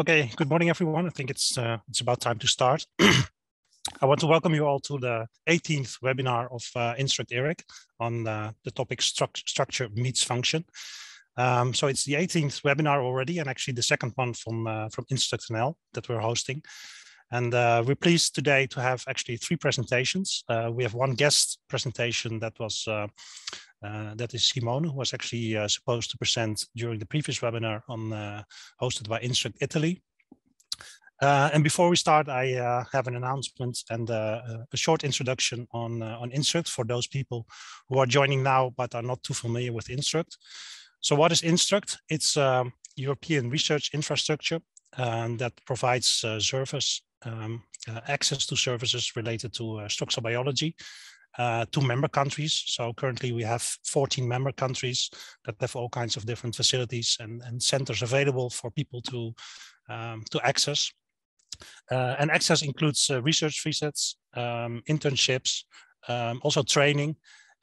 Okay, good morning, everyone. I think it's uh, it's about time to start. I want to welcome you all to the 18th webinar of uh, Instruct ERIC on uh, the topic stru structure meets function. Um, so it's the 18th webinar already, and actually the second one from uh, from InstructNL that we're hosting. And uh, we're pleased today to have actually three presentations. Uh, we have one guest presentation that was uh, uh, that is Simone, who was actually uh, supposed to present during the previous webinar on uh, hosted by Instruct Italy. Uh, and before we start, I uh, have an announcement and uh, a short introduction on, on Instruct for those people who are joining now but are not too familiar with Instruct. So what is Instruct? It's um, European research infrastructure um, that provides service um, access to services related to structural biology uh, to member countries. So currently we have 14 member countries that have all kinds of different facilities and, and centers available for people to, um, to access. Uh, and access includes uh, research visits, um, internships, um, also training.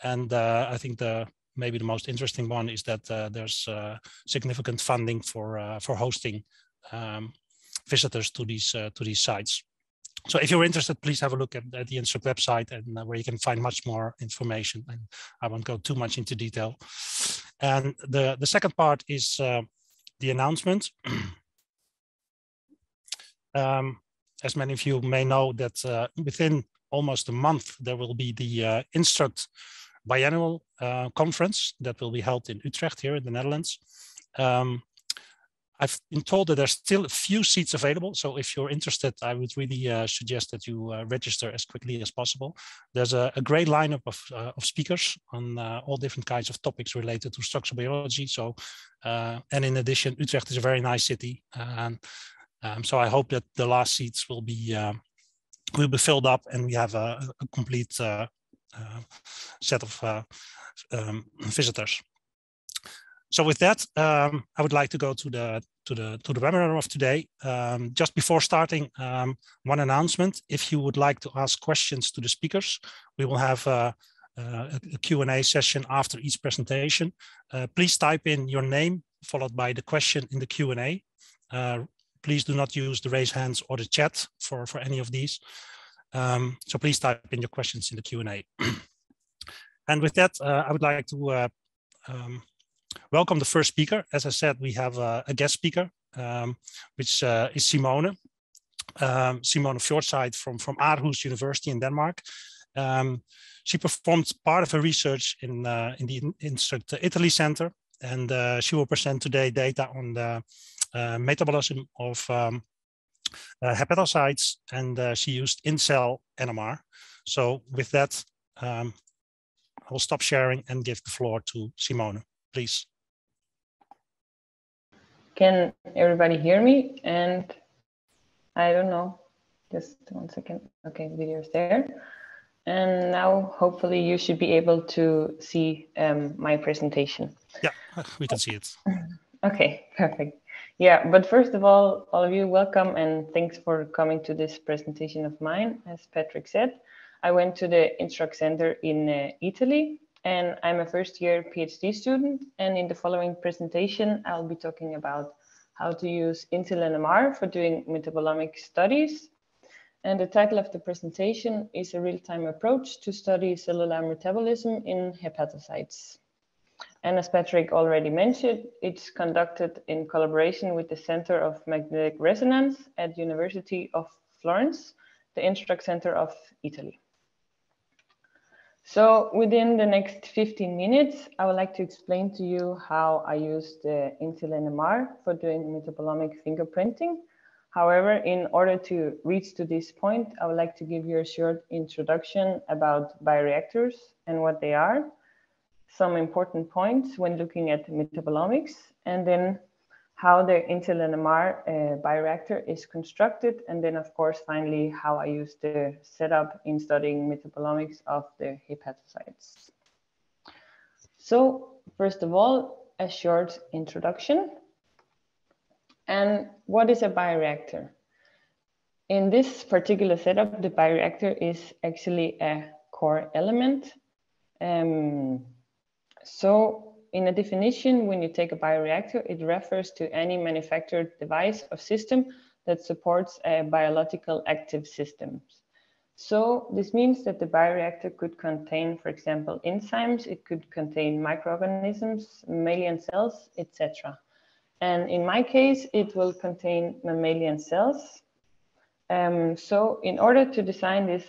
And uh, I think the maybe the most interesting one is that uh, there's uh, significant funding for, for hosting um, visitors to these, to these sites so if you're interested, please have a look at, at the Instruct website and uh, where you can find much more information. And I won't go too much into detail. And the, the second part is uh, the announcement. um, as many of you may know that uh, within almost a month, there will be the uh, Instruct biannual uh, conference that will be held in Utrecht here in the Netherlands. Um, I've been told that there's still a few seats available. So if you're interested, I would really uh, suggest that you uh, register as quickly as possible. There's a, a great lineup of, uh, of speakers on uh, all different kinds of topics related to structural biology. So, uh, and in addition, Utrecht is a very nice city. And um, so I hope that the last seats will be, uh, will be filled up and we have a, a complete set of um, visitors. So with that, um, I would like to go to the to the to the webinar of today. Um, just before starting, um, one announcement: if you would like to ask questions to the speakers, we will have uh, uh, a, a Q&A session after each presentation. Uh, please type in your name followed by the question in the Q&A. Uh, please do not use the raise hands or the chat for for any of these. Um, so please type in your questions in the Q&A. and with that, uh, I would like to uh, um, welcome the first speaker. As I said, we have a, a guest speaker, um, which uh, is Simone. Um, Simone Fjordside from, from Aarhus University in Denmark. Um, she performed part of her research in, uh, in the Instruct Italy Center, and uh, she will present today data on the uh, metabolism of um, uh, hepatocytes, and uh, she used in-cell NMR. So with that, um, I will stop sharing and give the floor to Simone, please. Can everybody hear me? And I don't know, just one second. Okay, video is there. And now hopefully you should be able to see um, my presentation. Yeah, we can see it. Okay, perfect. Yeah, but first of all, all of you, welcome and thanks for coming to this presentation of mine. As Patrick said, I went to the Instruct Center in uh, Italy and I'm a first year PhD student. And in the following presentation, I'll be talking about how to use in-cell NMR for doing metabolomic studies. And the title of the presentation is a real-time approach to study cellular metabolism in hepatocytes. And as Patrick already mentioned, it's conducted in collaboration with the Center of Magnetic Resonance at University of Florence, the Instruct Center of Italy. So within the next 15 minutes, I would like to explain to you how I use the in-cell NMR for doing metabolomic fingerprinting. However, in order to reach to this point, I would like to give you a short introduction about bioreactors and what they are, some important points when looking at metabolomics, and then how the in-cell NMR uh, bioreactor is constructed, and then of course, finally, how I use the setup in studying metabolomics of the hepatocytes. So first of all, a short introduction. And what is a bioreactor? In this particular setup, the bioreactor is actually a core element. Um, so in a definition, when you take a bioreactor, it refers to any manufactured device or system that supports a biological active systems. So this means that the bioreactor could contain, for example, enzymes, it could contain microorganisms, mammalian cells, etc. And in my case, it will contain mammalian cells. Um, so in order to design this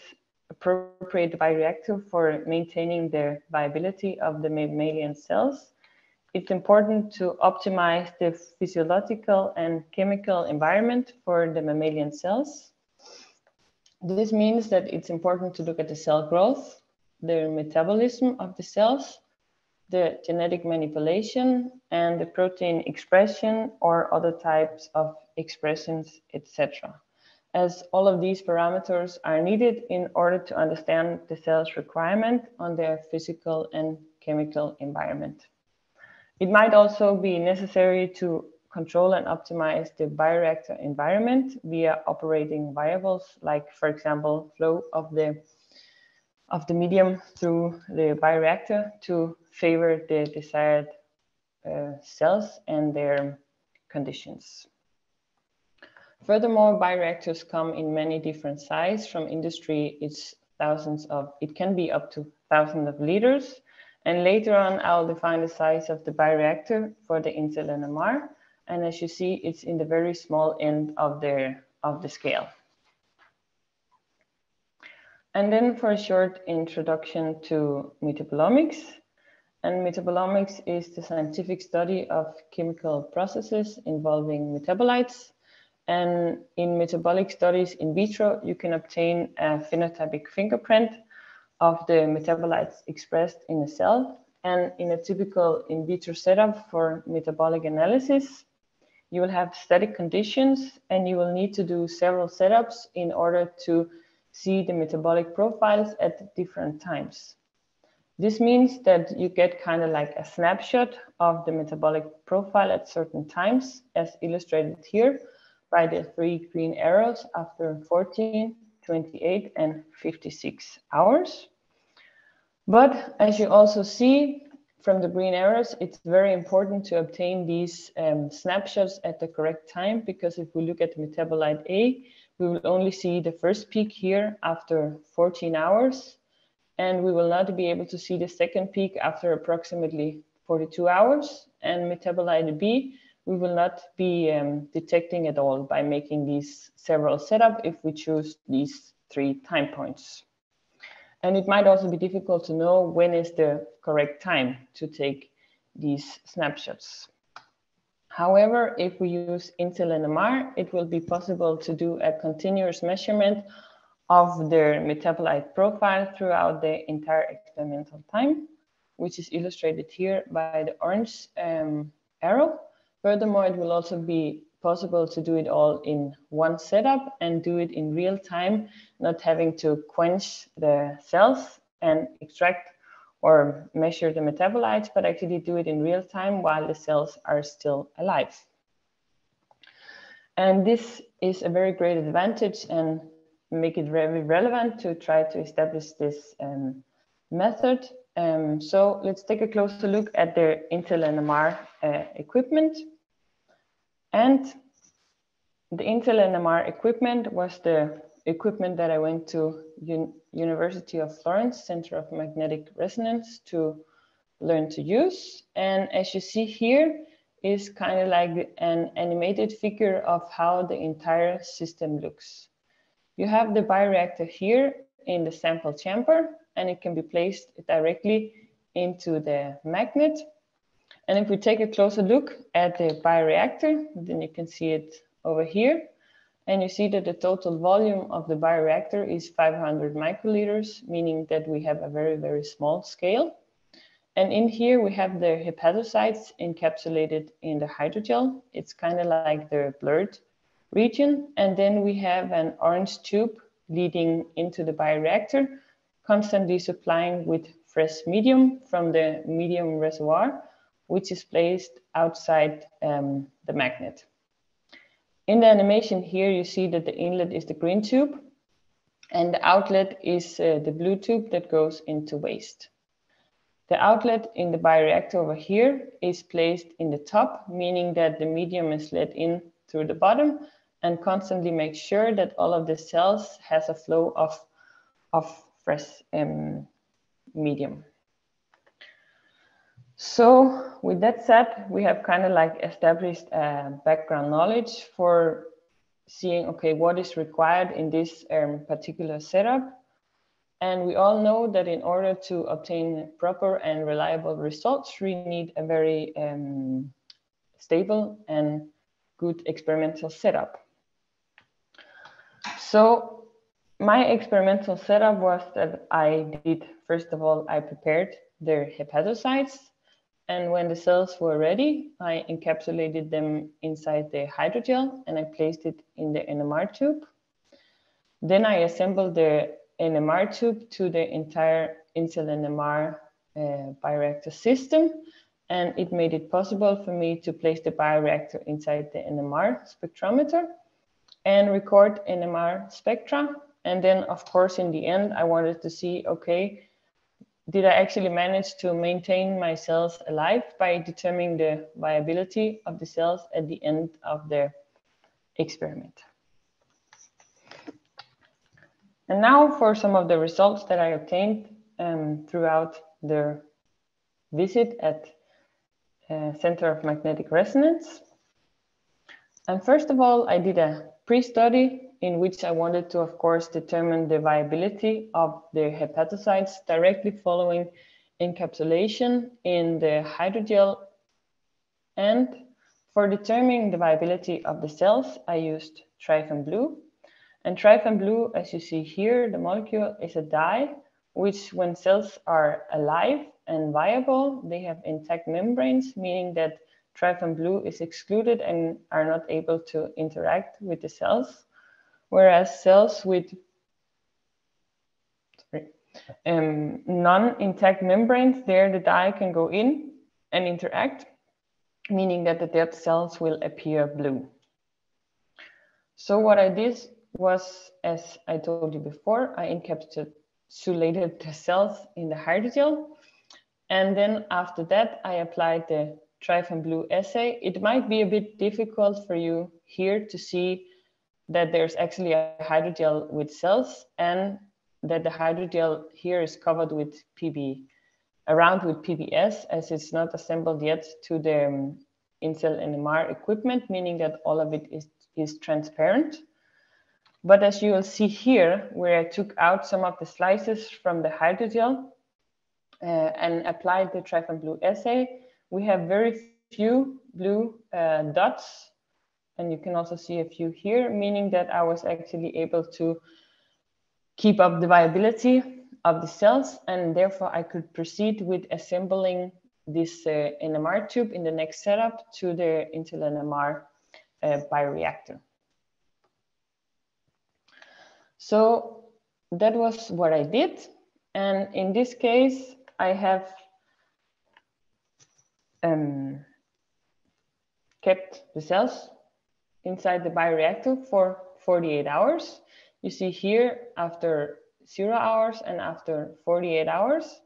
appropriate bioreactor for maintaining the viability of the mammalian cells, it's important to optimize the physiological and chemical environment for the mammalian cells. This means that it's important to look at the cell growth, the metabolism of the cells, the genetic manipulation, and the protein expression or other types of expressions, etc. As all of these parameters are needed in order to understand the cell's requirement on their physical and chemical environment. It might also be necessary to control and optimize the bioreactor environment via operating variables, like for example, flow of the of the medium through the bioreactor to favor the desired uh, cells and their conditions. Furthermore, bioreactors come in many different sizes. From industry, it's thousands of, it can be up to thousands of liters. And later on, I'll define the size of the bioreactor for the in-cell NMR. And as you see, it's in the very small end of the, of the scale. And then for a short introduction to metabolomics. And metabolomics is the scientific study of chemical processes involving metabolites. And in metabolic studies in vitro, you can obtain a phenotypic fingerprint of the metabolites expressed in a cell. And in a typical in vitro setup for metabolic analysis, you will have static conditions and you will need to do several setups in order to see the metabolic profiles at different times. This means that you get kind of like a snapshot of the metabolic profile at certain times, as illustrated here by the three green arrows after 14, 28, and 56 hours. But as you also see, from the green arrows, it's very important to obtain these um, snapshots at the correct time because if we look at metabolite A, we will only see the first peak here after 14 hours, and we will not be able to see the second peak after approximately 42 hours. And metabolite B, we will not be um, detecting at all by making these several setup if we choose these three time points. And it might also be difficult to know when is the correct time to take these snapshots. However, if we use in-cell NMR, it will be possible to do a continuous measurement of the metabolite profile throughout the entire experimental time, which is illustrated here by the orange um, arrow. Furthermore, it will also be possible to do it all in one setup and do it in real time, not having to quench the cells and extract or measure the metabolites, but actually do it in real time while the cells are still alive. And this is a very great advantage and make it very relevant to try to establish this um, method. Um, so let's take a closer look at the in-cell NMR uh, equipment. And the in-cell NMR equipment was the equipment that I went to Un University of Florence Center of Magnetic Resonance to learn to use. And as you see here is kind of like an animated figure of how the entire system looks. You have the bioreactor here in the sample chamber and it can be placed directly into the magnet. And if we take a closer look at the bioreactor, then you can see it over here. And you see that the total volume of the bioreactor is 500 microliters, meaning that we have a very, very small scale. And in here we have the hepatocytes encapsulated in the hydrogel. It's kind of like the blurred region. And then we have an orange tube leading into the bioreactor, constantly supplying with fresh medium from the medium reservoir, which is placed outside um, the magnet. In the animation here, you see that the inlet is the green tube and the outlet is uh, the blue tube that goes into waste. The outlet in the bioreactor over here is placed in the top, meaning that the medium is let in through the bottom and constantly make sure that all of the cells has a flow of, of fresh um, medium. So with that said, we have kind of like established a background knowledge for seeing, okay, what is required in this um, particular setup. And we all know that in order to obtain proper and reliable results, we need a very um, stable and good experimental setup. So my experimental setup was that I did, first of all, I prepared their hepatocytes. And when the cells were ready, I encapsulated them inside the hydrogel and I placed it in the NMR tube. Then I assembled the NMR tube to the entire in-cell NMR uh, bioreactor system. And it made it possible for me to place the bioreactor inside the NMR spectrometer and record NMR spectra. And then, of course, in the end, I wanted to see, okay, did I actually manage to maintain my cells alive by determining the viability of the cells at the end of the experiment. And now for some of the results that I obtained um, throughout the visit at uh, Center of Magnetic Resonance. And first of all, I did a pre-study in which I wanted to, of course, determine the viability of the hepatocytes directly following encapsulation in the hydrogel. And for determining the viability of the cells, I used Trypan Blue. And Trypan Blue, as you see here, the molecule is a dye, which when cells are alive and viable, they have intact membranes, meaning that Trypan Blue is excluded and are not able to interact with the cells, whereas cells with um, non-intact membranes, there the dye can go in and interact, meaning that the dead cells will appear blue. So what I did was, as I told you before, I encapsulated the cells in the hydrogel. And then after that, I applied the Trypan Blue assay, it might be a bit difficult for you here to see that there's actually a hydrogel with cells and that the hydrogel here is covered with PB, around with PBS as it's not assembled yet to the um, in-cell NMR equipment, meaning that all of it is, is transparent. But as you will see here, where I took out some of the slices from the hydrogel uh, and applied the Trypan Blue assay, we have very few blue uh, dots, and you can also see a few here, meaning that I was actually able to keep up the viability of the cells, and therefore I could proceed with assembling this uh, NMR tube in the next setup to the in-cell NMR uh, bioreactor. So that was what I did. And in this case, I have um, kept the cells inside the bioreactor for 48 hours. You see here after zero hours and after 48 hours.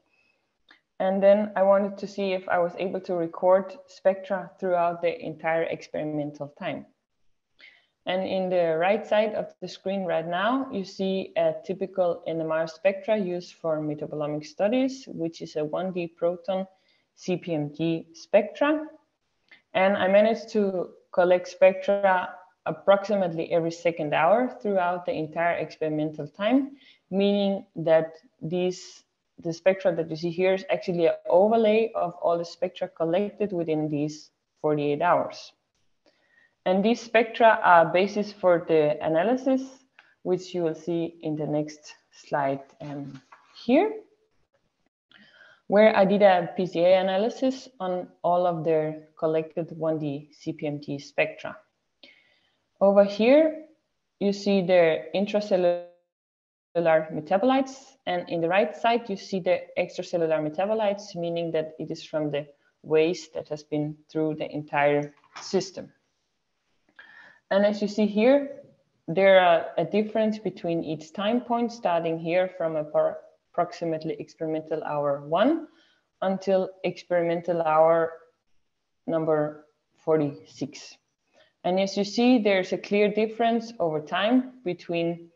And then I wanted to see if I was able to record spectra throughout the entire experimental time. And in the right side of the screen right now, you see a typical NMR spectra used for metabolomic studies, which is a 1D proton CPMG spectra. And I managed to collect spectra approximately every second hour throughout the entire experimental time, meaning that these the spectra that you see here is actually an overlay of all the spectra collected within these 48 hours. And these spectra are basis for the analysis, which you will see in the next slide um, here where I did a PCA analysis on all of their collected 1D CPMG spectra. Over here, you see their intracellular metabolites, and in the right side, you see the extracellular metabolites, meaning that it is from the waste that has been through the entire system. And as you see here, there are a difference between each time point, starting here from a approximately experimental hour one, until experimental hour number 46. And as you see, there's a clear difference over time between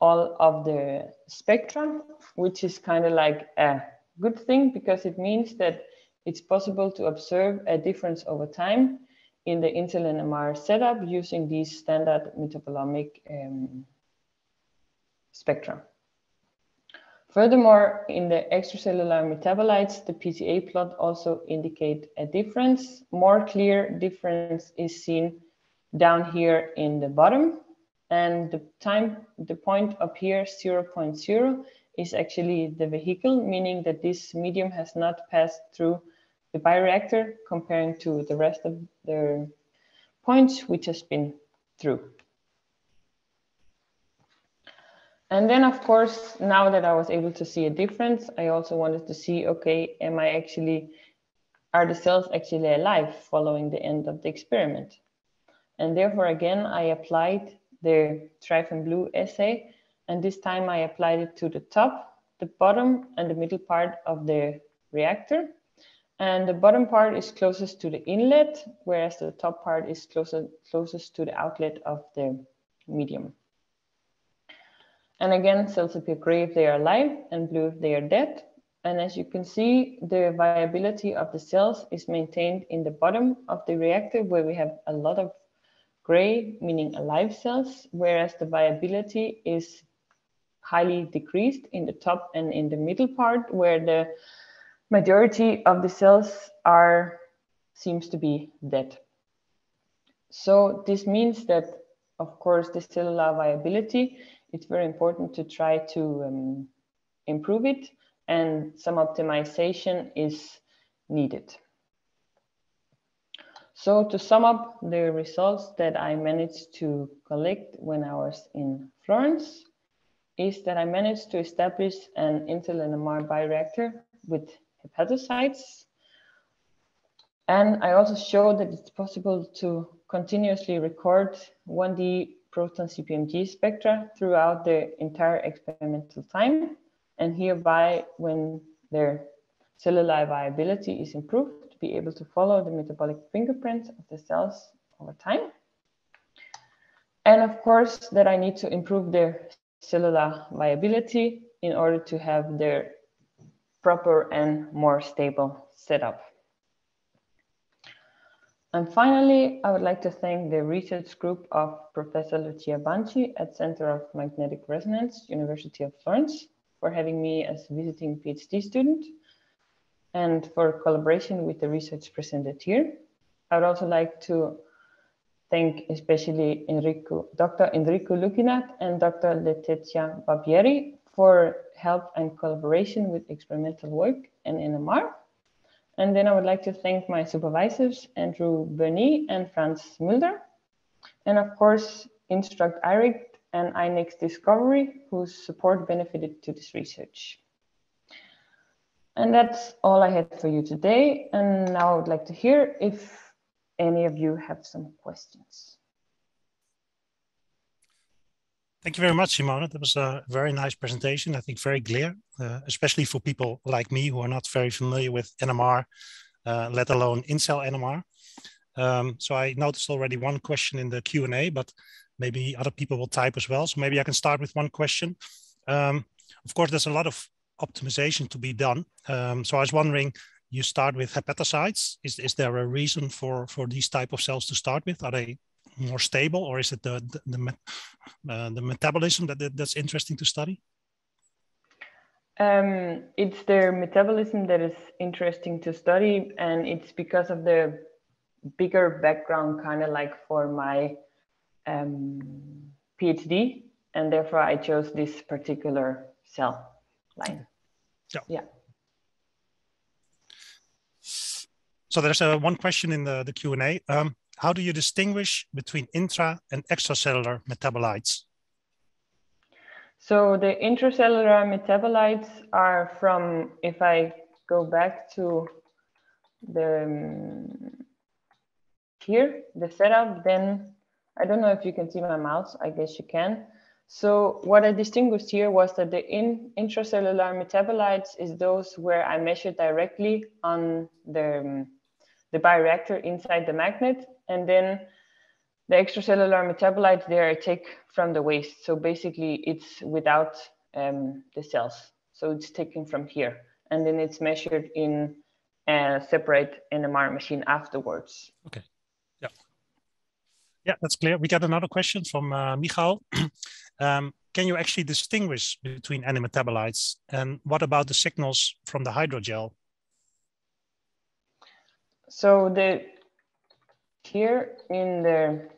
all of the spectrum, which is kind of like a good thing because it means that it's possible to observe a difference over time in the in-cell NMR setup using these standard metabolomic um, spectra. Furthermore, in the extracellular metabolites, the PCA plot also indicate a difference. More clear difference is seen down here in the bottom. And the time, the point up here, 0, 0.0, is actually the vehicle, meaning that this medium has not passed through the bioreactor comparing to the rest of the points which has been through. And then of course, now that I was able to see a difference, I also wanted to see, okay, am I actually, are the cells actually alive following the end of the experiment? And therefore, again, I applied the Trypan Blue assay. And this time I applied it to the top, the bottom, and the middle part of the reactor. And the bottom part is closest to the inlet, whereas the top part is closer, closest to the outlet of the medium. And again, cells appear gray if they are alive and blue if they are dead. And as you can see, the viability of the cells is maintained in the bottom of the reactor where we have a lot of gray, meaning alive cells, whereas the viability is highly decreased in the top and in the middle part where the majority of the cells are seems to be dead. So this means that, of course, the cellular viability it's very important to try to um, improve it and some optimization is needed. So to sum up the results that I managed to collect when I was in Florence is that I managed to establish an in-cell NMR bioreactor with hepatocytes. And I also showed that it's possible to continuously record 1D proton CPMG spectra throughout the entire experimental time. And hereby, when their cellular viability is improved, to be able to follow the metabolic fingerprints of the cells over time. And of course, that I need to improve their cellular viability in order to have their proper and more stable setup. And finally, I would like to thank the research group of Professor Lucia Banci at Center of Magnetic Resonance, University of Florence, for having me as a visiting PhD student and for collaboration with the research presented here. I would also like to thank especially Enrico, Dr. Enrico Luchinat and Dr. Letizia Barbieri for help and collaboration with experimental work and NMR. And then I would like to thank my supervisors, Andrew Bernie and Frans Mulder. And of course, Instruct ERIC and iNEXT Discovery, whose support benefited to this research. And that's all I had for you today. And now I would like to hear if any of you have some questions. Thank you very much, Simone. That was a very nice presentation. I think very clear, uh, especially for people like me who are not very familiar with NMR, uh, let alone in-cell NMR. Um, so I noticed already one question in the Q&A, but maybe other people will type as well. So maybe I can start with one question. Um, of course, there's a lot of optimization to be done. Um, so I was wondering, you start with hepatocytes. Is, is there a reason for, for these type of cells to start with? Are they more stable, or is it the the, the, uh, the metabolism that, that's interesting to study? Um, it's their metabolism that is interesting to study, and it's because of the bigger background, kind of like for my um, PhD, and therefore I chose this particular cell line. Yeah. yeah. So there's a, one question in the, the Q&A. Um, how do you distinguish between intra and extracellular metabolites? So the intracellular metabolites are from, if I go back to the um, here, the setup, then I don't know if you can see my mouse, I guess you can. So what I distinguished here was that the in intracellular metabolites is those where I measure directly on the, um, the bioreactor inside the magnet. And then the extracellular metabolites there I take from the waste. So basically it's without um, the cells. So it's taken from here. And then it's measured in a separate NMR machine afterwards. Okay. Yeah. Yeah, that's clear. We got another question from uh, Michal. um, can you actually distinguish between any metabolites? And what about the signals from the hydrogel? So the here in the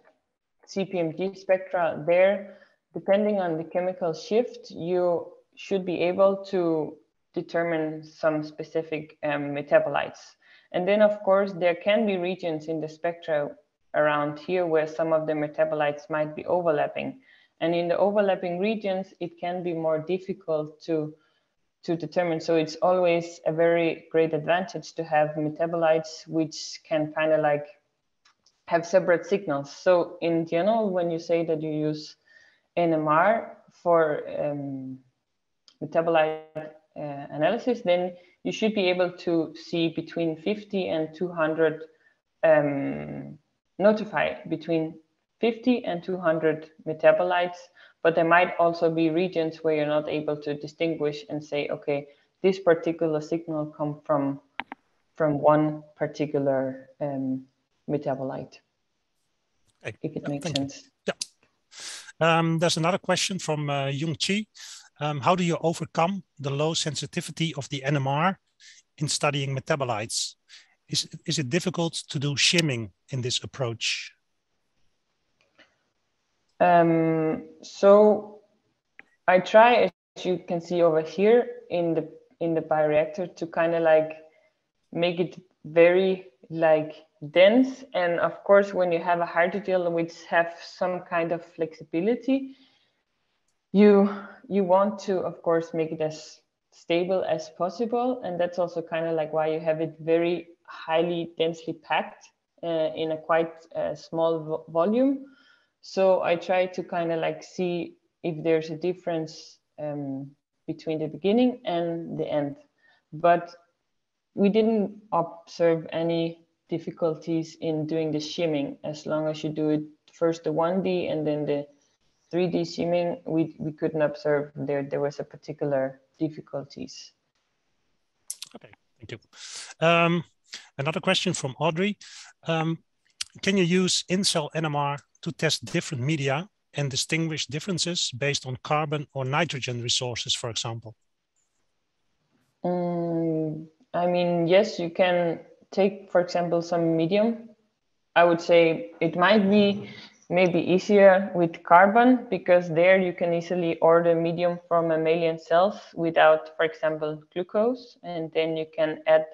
CPMG spectra there, depending on the chemical shift, you should be able to determine some specific um, metabolites. And then of course, there can be regions in the spectra around here where some of the metabolites might be overlapping. And in the overlapping regions, it can be more difficult to, to determine. So it's always a very great advantage to have metabolites which can kind of like have separate signals. So in general, when you say that you use NMR for um, metabolite uh, analysis, then you should be able to see between 50 and 200 um, notify between 50 and 200 metabolites, but there might also be regions where you're not able to distinguish and say, okay, this particular signal come from from one particular um, metabolite. Okay. If it yeah, makes sense. You. Yeah. Um, there's another question from uh, Yung Chi. Um, how do you overcome the low sensitivity of the NMR in studying metabolites? Is, is it difficult to do shimming in this approach? Um, so I try, as you can see over here in the in the bioreactor, to kind of like make it very like dense. And of course, when you have a hydrogel which have some kind of flexibility, you you want to, of course, make it as stable as possible. And that's also kind of like why you have it very highly densely packed uh, in a quite uh, small vo volume. So I try to kind of like see if there's a difference um, between the beginning and the end. But we didn't observe any difficulties in doing the shimming as long as you do it first the 1D and then the 3D shimming, we, we couldn't observe there there was a particular difficulties. Okay, thank you. Um, Another question from Audrey. Um, can you use in-cell NMR to test different media and distinguish differences based on carbon or nitrogen resources, for example? Um, I mean, yes, you can take, for example, some medium. I would say it might be maybe easier with carbon because there you can easily order medium from mammalian cells without, for example, glucose, and then you can add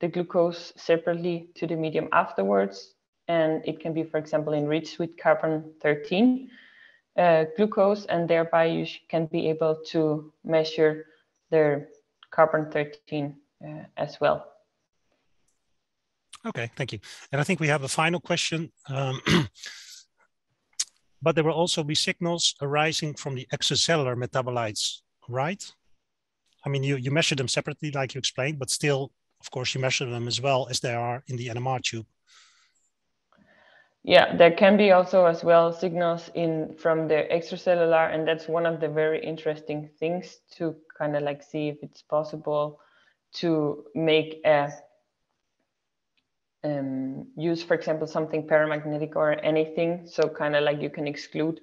the glucose separately to the medium afterwards. And it can be, for example, enriched with carbon 13 uh, glucose, and thereby you can be able to measure their carbon 13 uh, as well. Okay, thank you. And I think we have a final question. Um, but there will also be signals arising from the extracellular metabolites, right? I mean, you, you measure them separately, like you explained, but still of course, you measure them as well as they are in the NMR tube. Yeah, there can be also as well signals in from the extracellular, and that's one of the very interesting things to kind of like see if it's possible to make a um, use, for example, something paramagnetic or anything. So kind of like you can exclude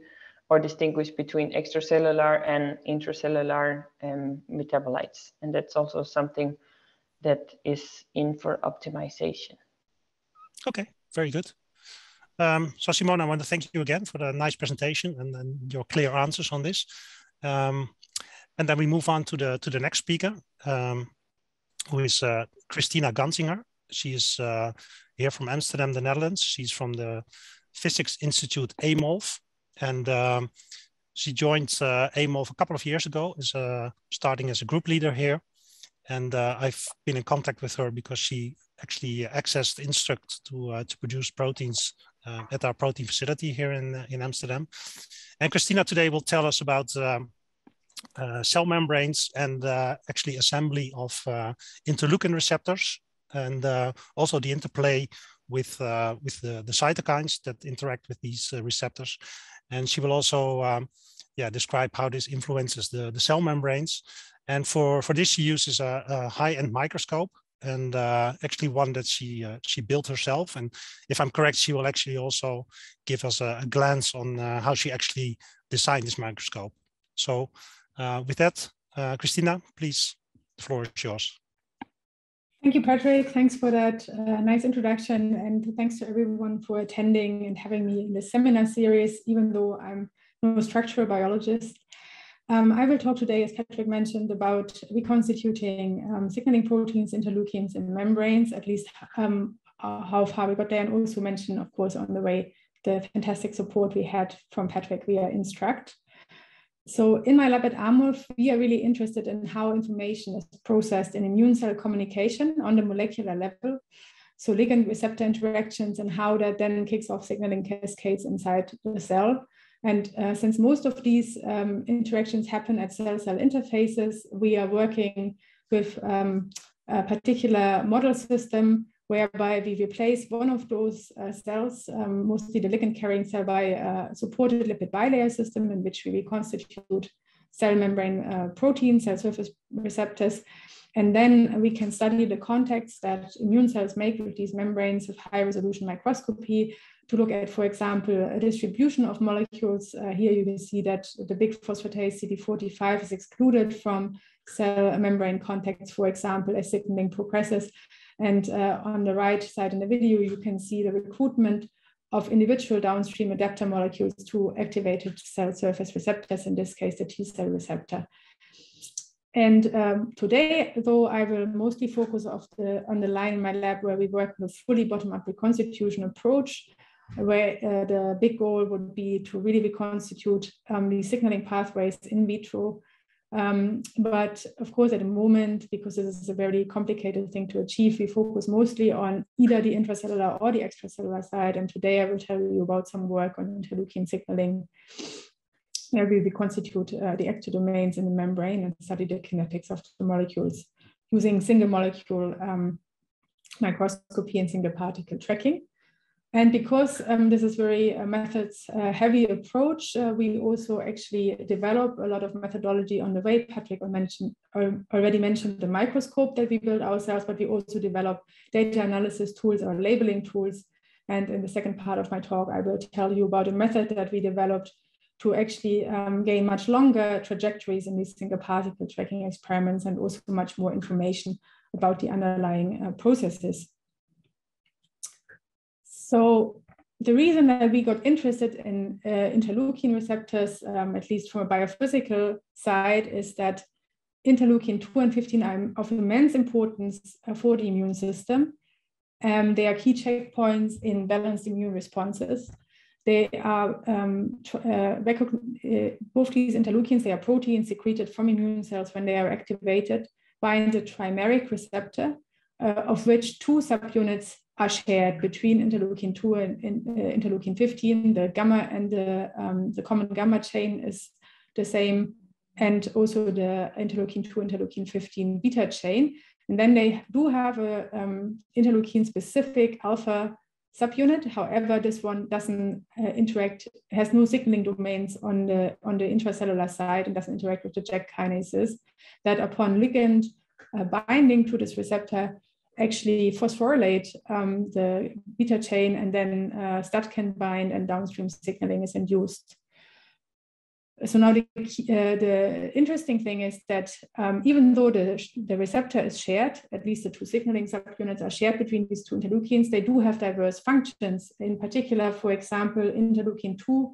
or distinguish between extracellular and intracellular um, metabolites, and that's also something that is in for optimization. Okay, very good. Um, so Simone, I want to thank you again for the nice presentation and, and your clear answers on this. Um, and then we move on to the to the next speaker, um, who is uh, Kristina Ganzinger. She is uh, here from Amsterdam, the Netherlands. She's from the Physics Institute AMOLF, and um, she joined uh, AMOLF a couple of years ago, as a, starting as a group leader here. And uh, I've been in contact with her because she actually accessed Instruct to, uh, to produce proteins uh, at our protein facility here in, uh, in Amsterdam. And Kristina today will tell us about um, uh, cell membranes and uh, actually assembly of uh, interleukin receptors and uh, also the interplay with, with the, the, cytokines that interact with these receptors. And she will also um, yeah, describe how this influences the, the cell membranes. And for, for this, she uses a, a high-end microscope and uh, actually one that she uh, she built herself. And if I'm correct, she will actually also give us a, a glance on uh, how she actually designed this microscope. So uh, with that, uh, Kristina, please, the floor is yours. Thank you, Patrick. Thanks for that uh, nice introduction. And thanks to everyone for attending and having me in this seminar series, even though I'm no structural biologist. Um, I will talk today, as Patrick mentioned, about reconstituting um, signaling proteins, interleukins, in membranes, at least um, how far we got there, and also mention, of course, on the way, the fantastic support we had from Patrick via Instruct. So in my lab at AMOLF, we are really interested in how information is processed in immune cell communication on the molecular level. So ligand receptor interactions and how that then kicks off signaling cascades inside the cell. And uh, since most of these um, interactions happen at cell-cell interfaces, we are working with um, a particular model system whereby we replace one of those uh, cells, um, mostly the ligand-carrying cell, by a supported lipid bilayer system in which we reconstitute cell membrane uh, proteins, cell surface receptors. And then we can study the contacts that immune cells make with these membranes with high resolution microscopy to look at, for example, a distribution of molecules. Uh, here you can see that the big phosphatase CD45 is excluded from cell membrane contacts, for example, as signaling progresses. And uh, on the right side in the video, you can see the recruitment of individual downstream adapter molecules to activated cell surface receptors, in this case, the T cell receptor. And um, today, though, I will mostly focus the, on the line in my lab where we work with fully bottom-up reconstitution approach, where uh, the big goal would be to really reconstitute um, the signaling pathways in vitro. Um, but of course, at the moment, because this is a very complicated thing to achieve, we focus mostly on either the intracellular or the extracellular side. And today I will tell you about some work on interleukin signaling, where we reconstitute uh, the active domains in the membrane and study the kinetics of the molecules using single molecule um, microscopy and single particle tracking. And because um, this is very uh, methods uh, heavy approach, uh, we also actually develop a lot of methodology on the way. Patrick mentioned, already mentioned the microscope that we built ourselves, but we also develop data analysis tools or labeling tools. And in the second part of my talk, I will tell you about a method that we developed to actually um, gain much longer trajectories in these single particle tracking experiments and also much more information about the underlying uh, processes. So the reason that we got interested in uh, interleukin receptors, um, at least from a biophysical side, is that interleukin 2 and 15 are of immense importance uh, for the immune system. Um, they are key checkpoints in balanced immune responses. They are um, uh, uh, both these interleukins, they are proteins secreted from immune cells when they are activated, bind the trimeric receptor, uh, of which two subunits are shared between interleukin 2 and, uh, interleukin 15. The gamma and the, um, the common gamma chain is the same, and also the interleukin 2, interleukin 15 beta chain. And then they do have a um, interleukin specific alpha subunit. However, this one doesn't uh, interact, has no signaling domains on the, on the intracellular side and doesn't interact with the JAK kinases that upon ligand uh, binding to this receptor actually phosphorylate um, the beta chain and then uh, STAT can bind and downstream signaling is induced. So now the, uh, the interesting thing is that um, even though the, the receptor is shared, at least the two signaling subunits are shared between these two interleukins, they do have diverse functions. In particular, for example, interleukin 2 uh,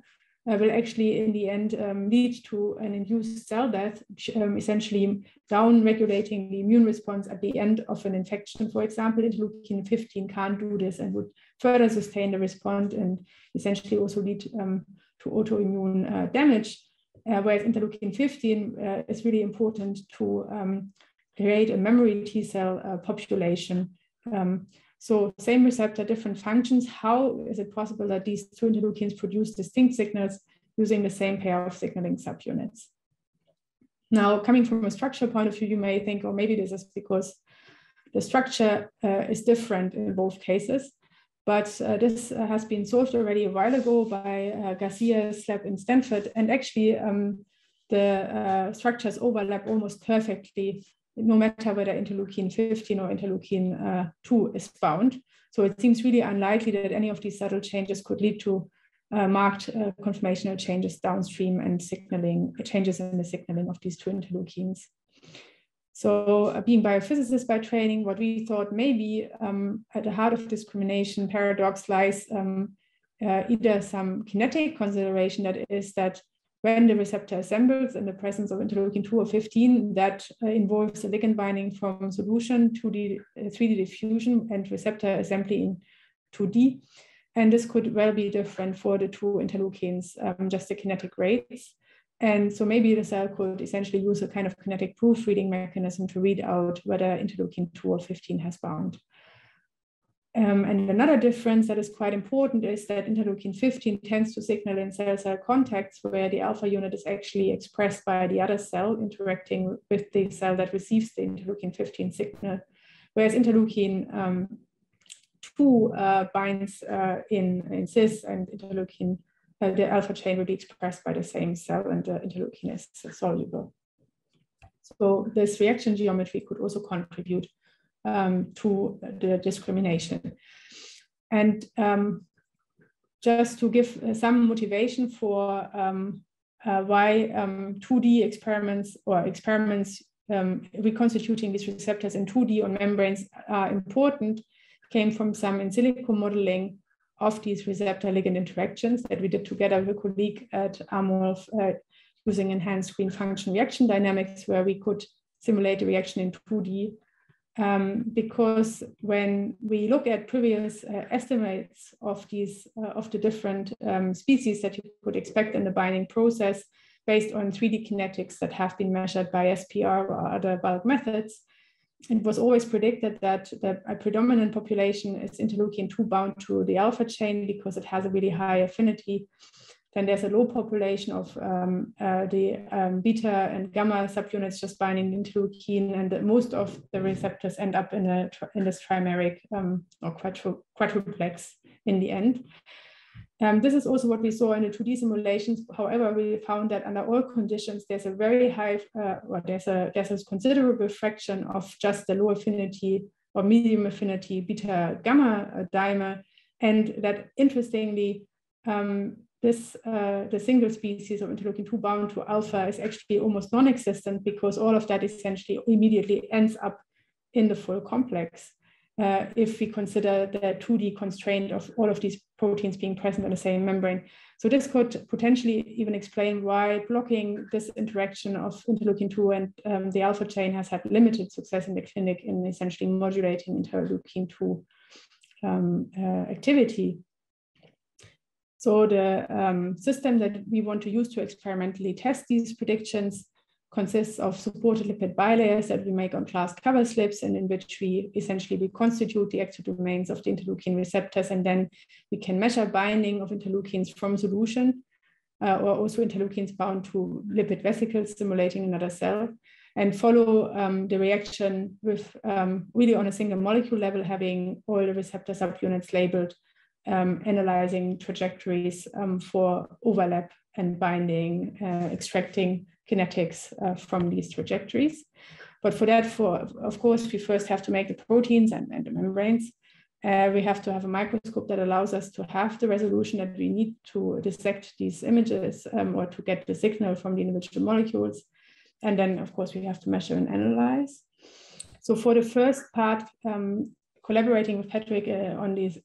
will actually in the end um, lead to an induced cell death, um, essentially down regulating the immune response at the end of an infection. For example, interleukin 15 can't do this and would further sustain the response and essentially also lead um, to autoimmune uh, damage. Uh, whereas interleukin 15 uh, is really important to um, create a memory T cell uh, population um, So same receptor, different functions. How is it possible that these two interleukins produce distinct signals using the same pair of signaling subunits? Now, coming from a structural point of view, you may think, or oh, maybe this is because the structure uh, is different in both cases. But uh, this uh, has been solved already a while ago by uh, Garcia's lab in Stanford. And actually, um, the uh, structures overlap almost perfectly, no matter whether interleukin 15 or interleukin uh, 2 is bound. So it seems really unlikely that any of these subtle changes could lead to uh, marked conformational changes downstream and signaling changes in the signaling of these two interleukins. So uh, being biophysicists by training, what we thought maybe um, at the heart of discrimination paradox lies um, uh, either some kinetic consideration that is that when the receptor assembles in the presence of interleukin 2 or 15, that uh, involves a ligand binding from solution to the 3D uh, diffusion and receptor assembly in 2D. And this could well be different for the two interleukins, um, just the kinetic rates. And so maybe the cell could essentially use a kind of kinetic proofreading mechanism to read out whether interleukin 2 or 15 has bound. Um, and another difference that is quite important is that interleukin 15 tends to signal in cell-cell contacts where the alpha unit is actually expressed by the other cell interacting with the cell that receives the interleukin 15 signal, whereas interleukin um, 2 uh, binds uh, in, in cis and interleukin uh, the alpha chain will be expressed by the same cell and the interleukin is soluble. So this reaction geometry could also contribute um, to the discrimination. And um, just to give some motivation for um, uh, why 2D um, experiments or experiments um, reconstituting these receptors in 2D on membranes are important came from some in silico modeling of these receptor ligand interactions that we did together with a colleague at AMOLF uh, using enhanced Green's function reaction dynamics, where we could simulate the reaction in 2D. Um, because when we look at previous uh, estimates of these uh, of the different um, species that you could expect in the binding process based on 3D kinetics that have been measured by SPR or other bulk methods, it was always predicted that, that a predominant population is interleukin 2 bound to the alpha chain because it has a really high affinity. Then there's a low population of um, uh, the um, beta and gamma subunits just binding into and most of the receptors end up in, a, in this trimeric um, or quadru quadruplex in the end. Um, this is also what we saw in the 2D simulations. However, we found that under all conditions, there's a very high, uh, well, there's a there's a considerable fraction of just the low affinity or medium affinity beta gamma uh, dimer, and that interestingly, um, this uh, the single species of interleukin 2 bound to alpha is actually almost non-existent because all of that essentially immediately ends up in the full complex uh, if we consider the 2D constraint of all of these proteins being present on the same membrane. So this could potentially even explain why blocking this interaction of interleukin 2 and um, the alpha chain has had limited success in the clinic in essentially modulating interleukin 2 um, uh, activity. So the um, system that we want to use to experimentally test these predictions consists of supported lipid bilayers that we make on class cover slips and in which we essentially reconstitute the active domains of the interleukin receptors and then we can measure binding of interleukins from solution uh, or also interleukins bound to lipid vesicles stimulating another cell and follow um, the reaction with um, really on a single molecule level having all the receptor subunits labeled um, analyzing trajectories um, for overlap and binding, uh, extracting kinetics uh, from these trajectories. But for that, for of course, we first have to make the proteins and, and the membranes. Uh, we have to have a microscope that allows us to have the resolution that we need to dissect these images um, or to get the signal from the individual molecules. And then, of course, we have to measure and analyze. So for the first part, um, collaborating with Patrick uh, on these,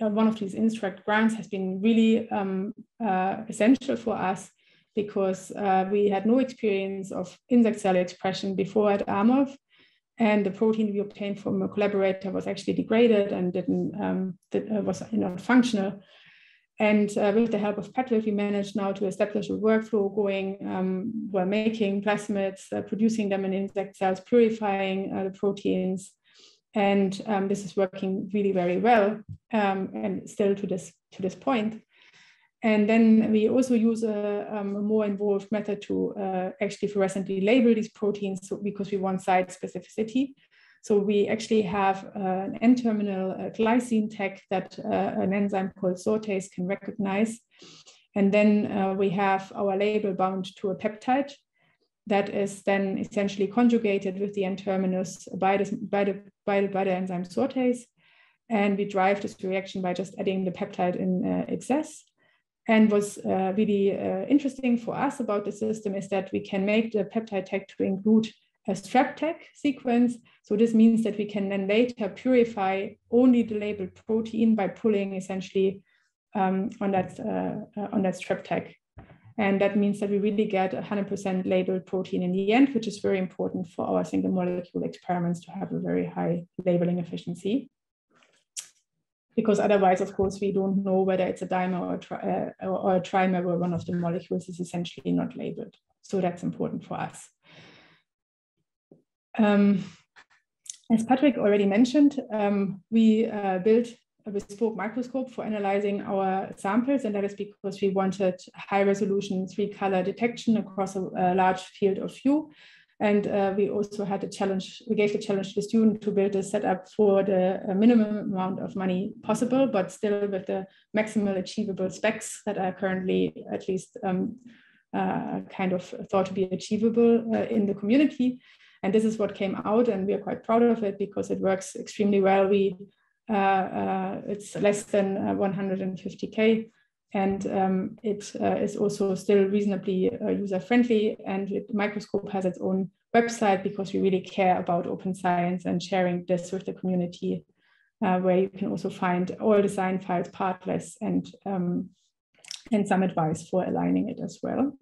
one of these instruct grants has been really um, uh, essential for us because uh, we had no experience of insect cell expression before at AMOLF. And the protein we obtained from a collaborator was actually degraded and didn't um, that, uh, was not functional. And uh, with the help of Patrick, we managed now to establish a workflow going, um, we're making plasmids, uh, producing them in insect cells, purifying uh, the proteins, And um, this is working really very well um, and still to this, to this point. And then we also use a, um, a more involved method to uh, actually fluorescently label these proteins so, because we want site specificity. So we actually have uh, an N-terminal uh, glycine tag that uh, an enzyme called sortase can recognize. And then uh, we have our label bound to a peptide that is then essentially conjugated with the N-terminus by, by, the, by, the, by the enzyme sortase. And we drive this reaction by just adding the peptide in uh, excess. And what's uh, really uh, interesting for us about the system is that we can make the peptide tag to include a strep tag sequence. So this means that we can then later purify only the labeled protein by pulling essentially um, on that uh, uh on that strep tag. And that means that we really get 100% labeled protein in the end, which is very important for our single molecule experiments to have a very high labeling efficiency because otherwise, of course, we don't know whether it's a dimer or a, tri uh, or a trimer where one of the molecules is essentially not labeled. So that's important for us. Um, as Patrick already mentioned, um, we uh, built a bespoke microscope for analyzing our samples, and that is because we wanted high resolution three color detection across a, a large field of view. And uh, we also had a challenge, we gave the challenge to the student to build a setup for the uh, minimum amount of money possible, but still with the maximal achievable specs that are currently at least um, uh, kind of thought to be achievable uh, in the community. And this is what came out, and we are quite proud of it because it works extremely well. We it's less than 150k and um, it uh, is also still reasonably uh, user friendly and it, microscope has its own website because we really care about open science and sharing this with the community uh, where you can also find all design files partless and um, and some advice for aligning it as well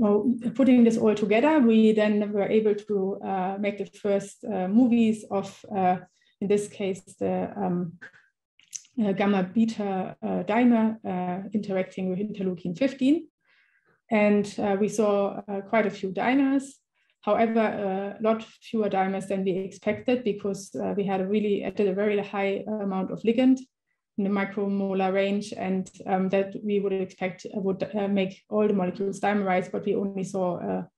well, putting this all together, we then were able to uh, make the first uh, movies of, uh, in this case, the um, uh, gamma beta uh, dimer uh, interacting with interleukin 15. And we saw quite a few dimers. However, a lot fewer dimers than we expected because we had a really added a very high amount of ligand in the micromolar range, and um, that we would expect would uh, make all the molecules dimerize, but we only saw a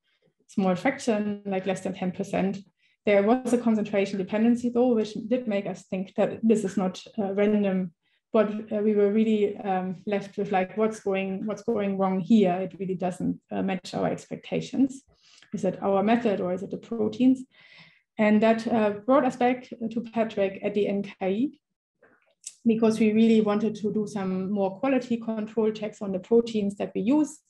small fraction, like less than 10%. There was a concentration dependency though, which did make us think that this is not uh, random, but uh, we were really um, left with like, what's going, what's going wrong here? It really doesn't uh, match our expectations. Is it our method or is it the proteins? And that uh, brought us back to Patrick at the NKI because we really wanted to do some more quality control checks on the proteins that we use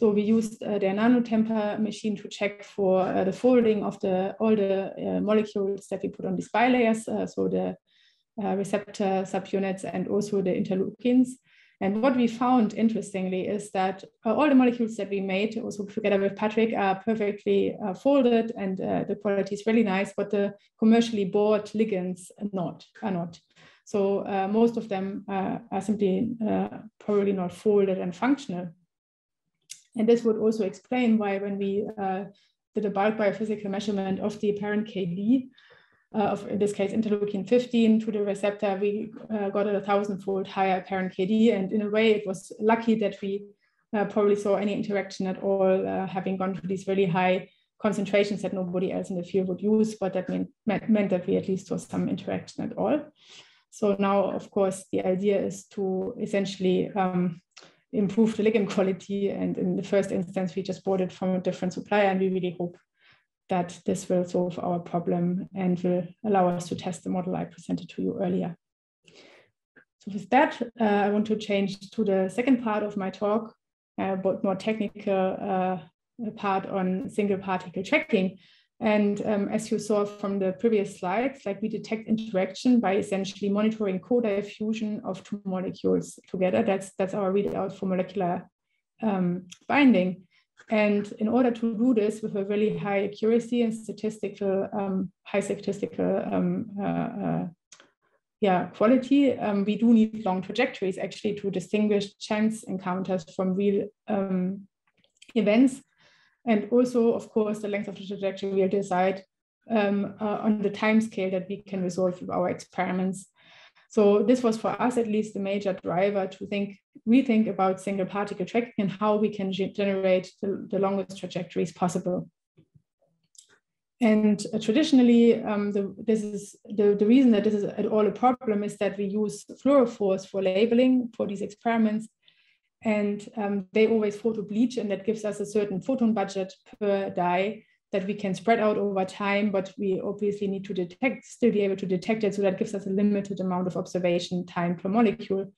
so we used uh, the nanotemper machine to check for uh, the folding of the all the uh, molecules that we put on these bilayers, uh, so the uh, receptor subunits and also the interleukins. And what we found interestingly is that uh, all the molecules that we made, also together with Patrick, are perfectly folded and the quality is really nice, but the commercially bought ligands are not. Are not. So most of them are simply probably not folded and functional. And this would also explain why when we uh, did a bulk biophysical measurement of the apparent KD, uh, of in this case interleukin 15 to the receptor, we uh, got a thousand-fold higher apparent KD. And in a way, it was lucky that we uh, probably saw any interaction at all, uh, having gone to these really high concentrations that nobody else in the field would use, but that meant, meant that we at least saw some interaction at all. So now, of course, the idea is to essentially um, improve the ligand quality. And in the first instance, we just bought it from a different supplier, and we really hope that this will solve our problem and will allow us to test the model I presented to you earlier. So with that, uh, I want to change to the second part of my talk, uh, but more technical uh, part on single particle tracking. And um, as you saw from the previous slides, like we detect interaction by essentially monitoring co-diffusion of two molecules together. That's, that's our readout for molecular um, binding. And in order to do this with a really high accuracy and statistical, um, high statistical um, uh, uh, yeah, quality, um, we do need long trajectories actually to distinguish chance encounters from real um, events. And also, of course, the length of the trajectory will decide um, uh, on the time scale that we can resolve with our experiments. So this was for us at least the major driver to think, rethink about single particle tracking and how we can generate the, the longest trajectories possible. And uh, traditionally, um, the, this is the, the reason that this is at all a problem is that we use fluorophores for labeling for these experiments. And um, they always photo bleach, and that gives us a certain photon budget per dye that we can spread out over time, but we obviously need to detect, still be able to detect it. So that gives us a limited amount of observation time per molecule.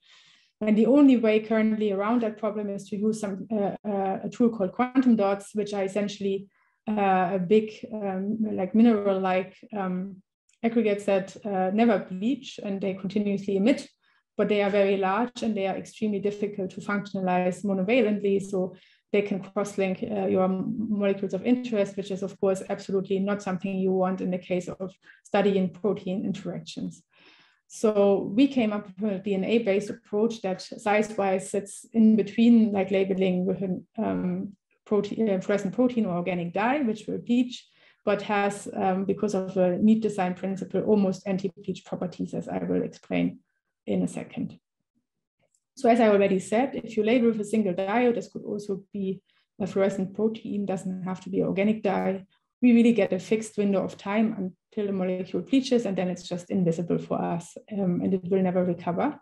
And the only way currently around that problem is to use some uh, uh, a tool called quantum dots, which are essentially uh, a big, um, like mineral-like um, aggregates that uh, never bleach and they continuously emit, but they are very large and they are extremely difficult to functionalize monovalently. So they can cross-link uh, your molecules of interest, which is of course absolutely not something you want in the case of studying protein interactions. So we came up with a DNA-based approach that size-wise sits in between like labeling with an um, protein, uh, fluorescent protein or organic dye, which will bleach, but has, um, because of a neat design principle, almost anti-bleach properties, as I will explain in a second. So as I already said, if you label with a single dye, this could also be a fluorescent protein, doesn't have to be organic dye. We really get a fixed window of time until the molecule bleaches, and then it's just invisible for us, um, and it will never recover.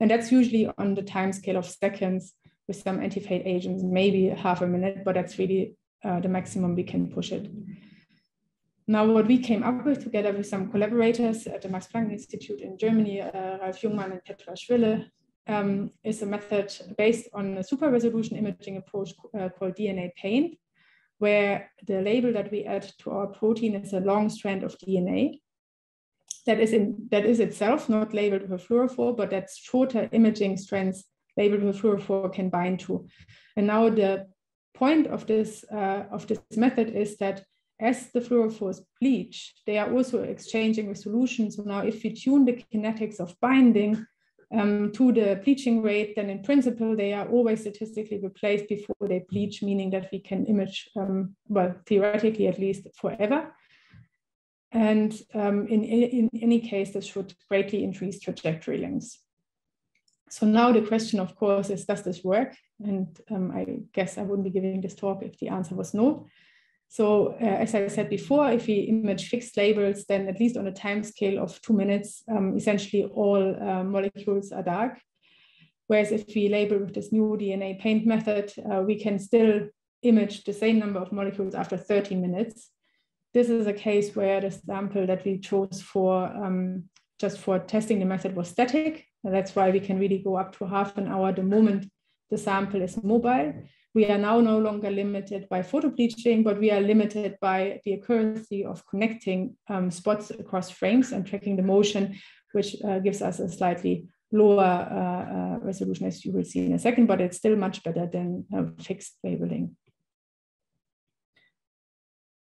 And that's usually on the time scale of seconds with some anti-fade agents, maybe half a minute, but that's really uh, the maximum we can push it. Now, what we came up with together with some collaborators at the Max Planck Institute in Germany, uh, Ralf Jungmann and Petra Schwille, um, is a method based on a super resolution imaging approach uh, called DNA PAINT, where the label that we add to our protein is a long strand of DNA that is in that is itself not labeled with a fluorophore, but that's shorter imaging strands labeled with fluorophore can bind to. And now the point of this uh, of this method is that as the fluorophores bleach, they are also exchanging with solutions. So now if we tune the kinetics of binding um, to the bleaching rate, then in principle, they are always statistically replaced before they bleach, meaning that we can image, um, well, theoretically at least forever. And um, in, in any case, this should greatly increase trajectory lengths. So now the question, of course, is does this work? And um, I guess I wouldn't be giving this talk if the answer was no. So uh, as I said before, if we image fixed labels, then at least on a time scale of two minutes, um, essentially all uh, molecules are dark. Whereas if we label with this new DNA PAINT method, uh, we can still image the same number of molecules after 30 minutes. This is a case where the sample that we chose for um, just for testing the method was static. And that's why we can really go up to half an hour the moment the sample is mobile. We are now no longer limited by photo bleaching, but we are limited by the accuracy of connecting um, spots across frames and tracking the motion, which uh, gives us a slightly lower uh, uh, resolution, as you will see in a second, but it's still much better than uh, fixed labeling.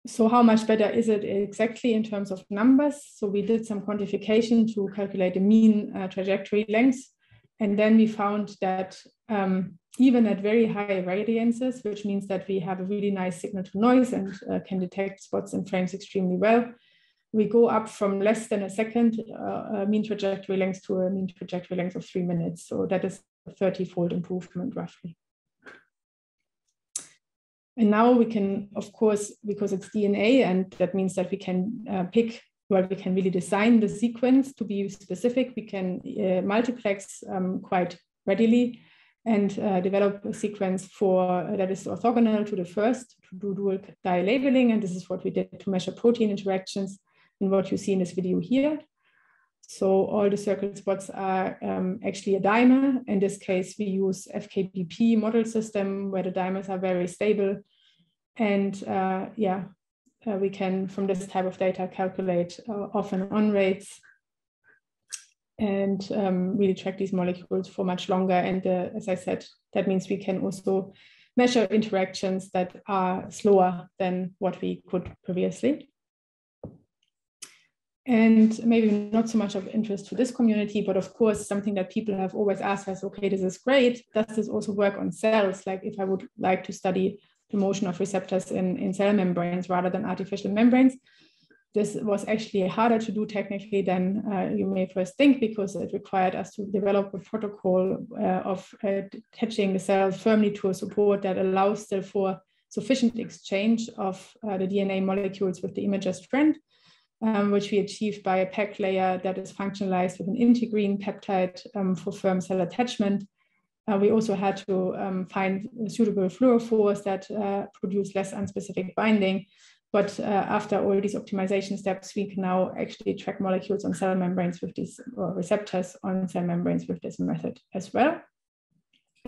So how much better is it exactly in terms of numbers? So we did some quantification to calculate the mean uh, trajectory length. And then we found that um, even at very high variances, which means that we have a really nice signal to noise and uh, can detect spots and frames extremely well, we go up from less than a second uh, mean trajectory length to a mean trajectory length of three minutes. So that is a 30 fold improvement roughly. And now we can, of course, because it's DNA, and that means that we can uh, pick, well, we can really design the sequence to be specific. We can uh, multiplex um, quite readily and uh, develop a sequence for uh, that is orthogonal to the first to do dual dye labeling. And this is what we did to measure protein interactions and what you see in this video here. So all the circle spots are um, actually a dimer. In this case, we use FKBP model system where the dimers are very stable. And uh, yeah, uh, we can, from this type of data, calculate uh, off and on rates and um, really track these molecules for much longer. And uh, as I said, that means we can also measure interactions that are slower than what we could previously and maybe not so much of interest to this community, but of course, something that people have always asked us, okay, this is great. Does this also work on cells? Like if I would like to study the motion of receptors in, in cell membranes rather than artificial membranes. This was actually harder to do technically than uh, you may first think because it required us to develop a protocol uh, of uh, attaching the cell firmly to a support that allows still for sufficient exchange of uh, the DNA molecules with the imager strand, um, which we achieved by a PEG layer that is functionalized with an integrin peptide um, for firm cell attachment. Uh, we also had to um, find suitable fluorophores that uh, produce less unspecific binding. But uh, after all these optimization steps, we can now actually track molecules on cell membranes with these or receptors on cell membranes with this method as well.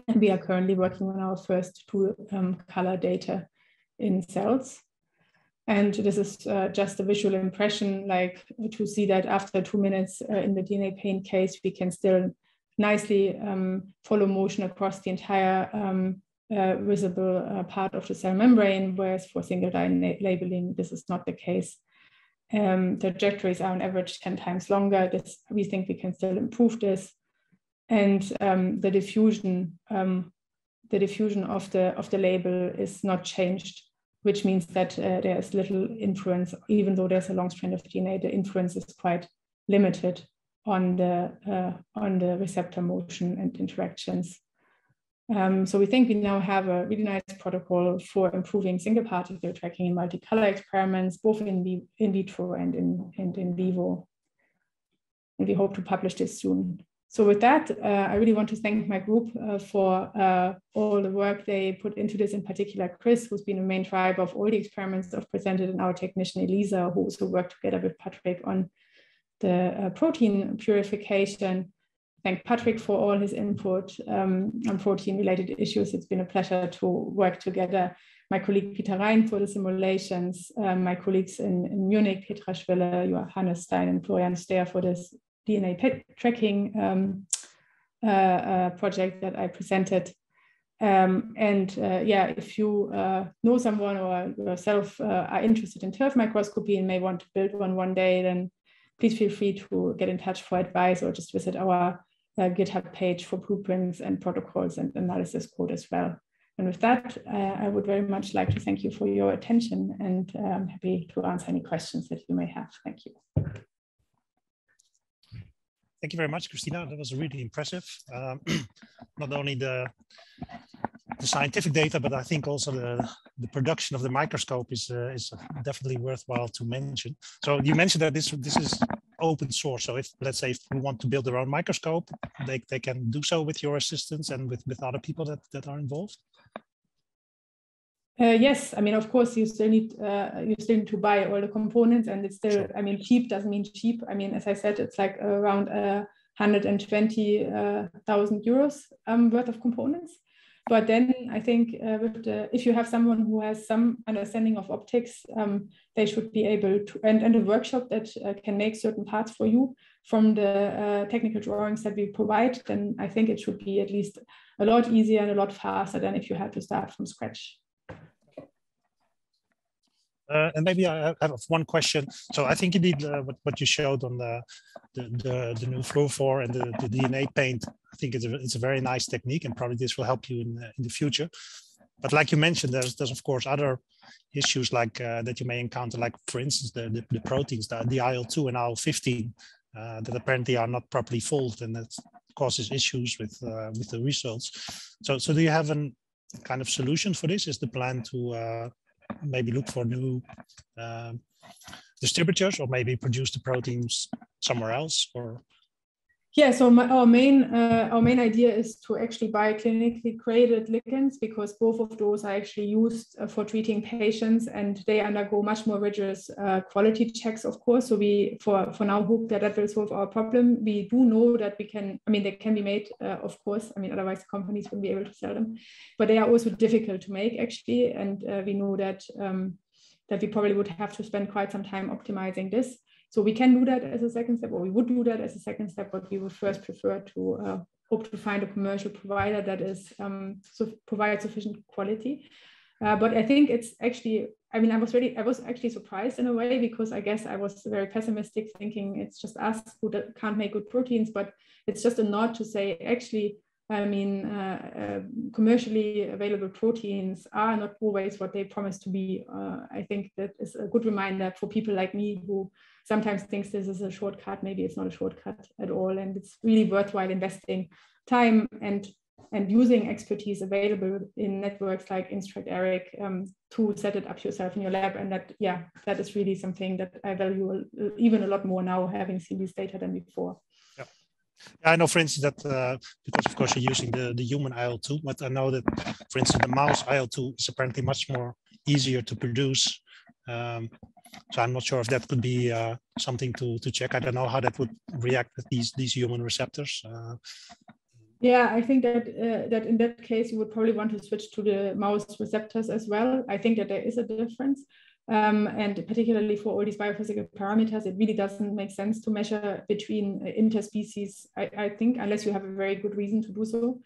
And we are currently working on our first two um, color data in cells. And this is uh, just a visual impression, like to see that after two minutes uh, in the DNA PAINT case, we can still nicely um, follow motion across the entire um, uh, visible uh, part of the cell membrane, whereas for single dye labeling, this is not the case. Um, trajectories are on average 10 times longer. This, we think we can still improve this and um, the diffusion um, the diffusion of the of the label is not changed, which means that uh, there is little influence, even though there's a long strand of DNA, the influence is quite limited on the uh, on the receptor motion and interactions. Um, so we think we now have a really nice protocol for improving single particle tracking in multicolor experiments, both in, in vitro and in, and in vivo. And we hope to publish this soon. So with that, uh, I really want to thank my group uh, for uh, all the work they put into this, in particular Chris, who's been a main driver of all the experiments I've presented, and our technician Elisa, who also worked together with Patrick on the uh, protein purification. Thank Patrick for all his input um, on protein-related issues. It's been a pleasure to work together. My colleague Pieter Rein for the simulations, um, my colleagues in, in Munich, Petra Schwille, Johannes Stein, and Florian Stehr for this DNA tracking um, uh, uh, project that I presented. Um, and uh, yeah, if you uh, know someone or yourself uh, are interested in TIRF microscopy and may want to build one one day, then please feel free to get in touch for advice or just visit our uh, GitHub page for blueprints and protocols and analysis code as well. And with that, I would very much like to thank you for your attention and I'm happy to answer any questions that you may have. Thank you. Thank you very much, Kristina. That was really impressive. Um, not only the the scientific data, but I think also the, the production of the microscope is uh, is definitely worthwhile to mention. So you mentioned that this this is open source. So if let's say if we want to build their own microscope, they, they can do so with your assistance and with, with other people that, that are involved. Uh, yes, I mean, of course, you still need uh, you still need to buy all the components, and it's still. Sure. I mean, cheap doesn't mean cheap. I mean, as I said, it's like around uh, 120,000 uh, euros um, worth of components. But then I think uh, with the, if you have someone who has some understanding of optics, um, they should be able to, and, and a workshop that uh, can make certain parts for you from the technical drawings that we provide, then I think it should be at least a lot easier and a lot faster than if you had to start from scratch. Uh, and maybe I have one question. So I think indeed uh, what, what you showed on the the, the, the new and the, the DNA PAINT, I think it's a, it's a very nice technique and probably this will help you in, uh, in the future. But like you mentioned, there's, there's of course other issues like uh, that you may encounter, like for instance, the, the, the proteins, the, the IL-2 and IL-15 uh, that apparently are not properly folded and that causes issues with, uh, with the results. So, so do you have an kind of solution for this? Is the plan to maybe look for new uh, distributors or maybe produce the proteins somewhere else or yeah, so my, our main uh, our main idea is to actually buy clinically created ligands because both of those are actually used uh, for treating patients and they undergo much more rigorous uh, quality checks, of course. So we for for now hope that that will solve our problem. We do know that we can. I mean, they can be made, uh, of course. I mean, otherwise the companies wouldn't be able to sell them, but they are also difficult to make actually, and uh, we know that. Um, that we probably would have to spend quite some time optimizing this. So we can do that as a second step, or we would do that as a second step, but we would first prefer to uh, hope to find a commercial provider that is um, so provide sufficient quality. Uh, but I think it's actually, I mean, I was really, I was actually surprised in a way because I guess I was very pessimistic, thinking it's just us who can't make good proteins. But it's just a nod to say, actually, I mean, uh, uh, commercially available proteins are not always what they promise to be. Uh, I think that is a good reminder for people like me who sometimes thinks this is a shortcut. Maybe it's not a shortcut at all, and it's really worthwhile investing time and and using expertise available in networks like Instruct ERIC um, to set it up yourself in your lab. And that, yeah, that is really something that I value even a lot more now, having seen this data than before. Yeah, I know, for instance, that uh, because of course you're using the, the human IL-2, but I know that, for instance, the mouse IL-2 is apparently much more easier to produce. Um, so I'm not sure if that could be uh, something to, to check. I don't know how that would react with these these human receptors. Uh, yeah, I think that uh, that in that case you would probably want to switch to the mouse receptors as well. I think that there is a difference. Um, and particularly for all these biophysical parameters, it really doesn't make sense to measure between interspecies, I, I think, unless you have a very good reason to do so.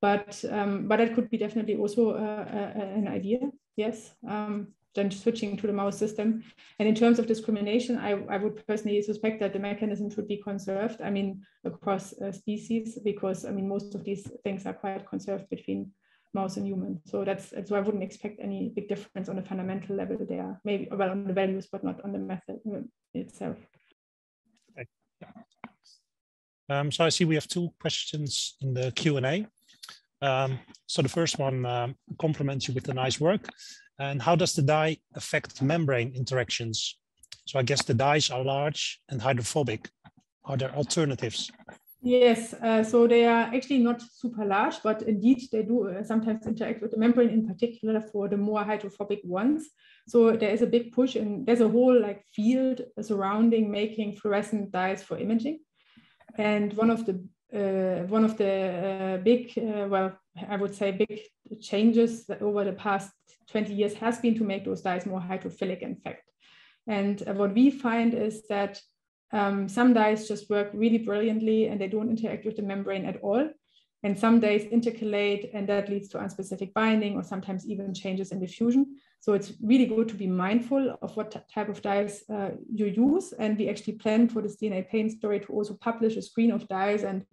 But um, but that could be definitely also uh, uh, an idea, yes. Um, then switching to the mouse system. And in terms of discrimination, I, I would personally suspect that the mechanism should be conserved, I mean, across uh, species, because I mean, most of these things are quite conserved between mouse and human. So that's so I wouldn't expect any big difference on a fundamental level there. Maybe well on the values, but not on the method uh, itself. Um, so I see we have two questions in the Q and A. Um, so the first one um, compliments you with the nice work. And how does the dye affect membrane interactions? So I guess the dyes are large and hydrophobic. Are there alternatives? Yes, uh, so they are actually not super large, but indeed they do uh, sometimes interact with the membrane in particular for the more hydrophobic ones. So there is a big push and there's a whole like field surrounding making fluorescent dyes for imaging. And one of the uh, one of the uh, big, uh, well, I would say big changes over the past 20 years has been to make those dyes more hydrophilic, in fact. And uh, what we find is that um, some dyes just work really brilliantly and they don't interact with the membrane at all. And some dyes intercalate and that leads to unspecific binding or sometimes even changes in diffusion. So it's really good to be mindful of what type of dyes uh, you use. And we actually plan for this DNA PAINT story to also publish a screen of dyes and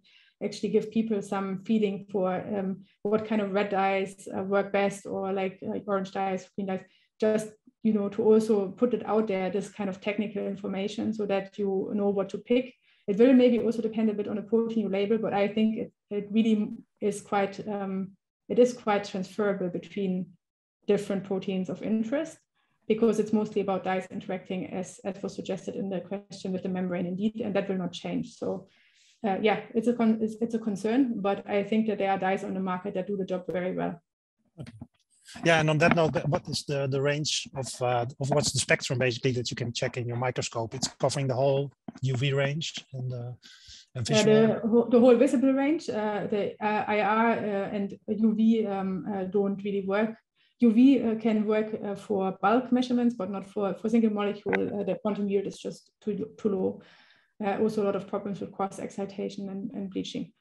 actually give people some feeling for um, what kind of red dyes uh, work best or like, like orange dyes, green dyes, just you know, to also put it out there, this kind of technical information so that you know what to pick. It will maybe also depend a bit on the protein you label, but I think it, it really is quite, um, it is quite transferable between different proteins of interest because it's mostly about dyes interacting as, as was suggested in the question with the membrane indeed, and that will not change. So uh, yeah, it's a, con it's, it's a concern, but I think that there are dyes on the market that do the job very well. Okay. Yeah, and on that note, what is the, the range of, uh, of what's the spectrum basically that you can check in your microscope? It's covering the whole UV range and, uh, and visual. the, the whole visible range, uh, the uh, IR uh, and UV um, uh, don't really work. UV can work for bulk measurements, but not for, for single molecule. the quantum yield is just too, too low. Also a lot of problems with cross excitation and, and bleaching.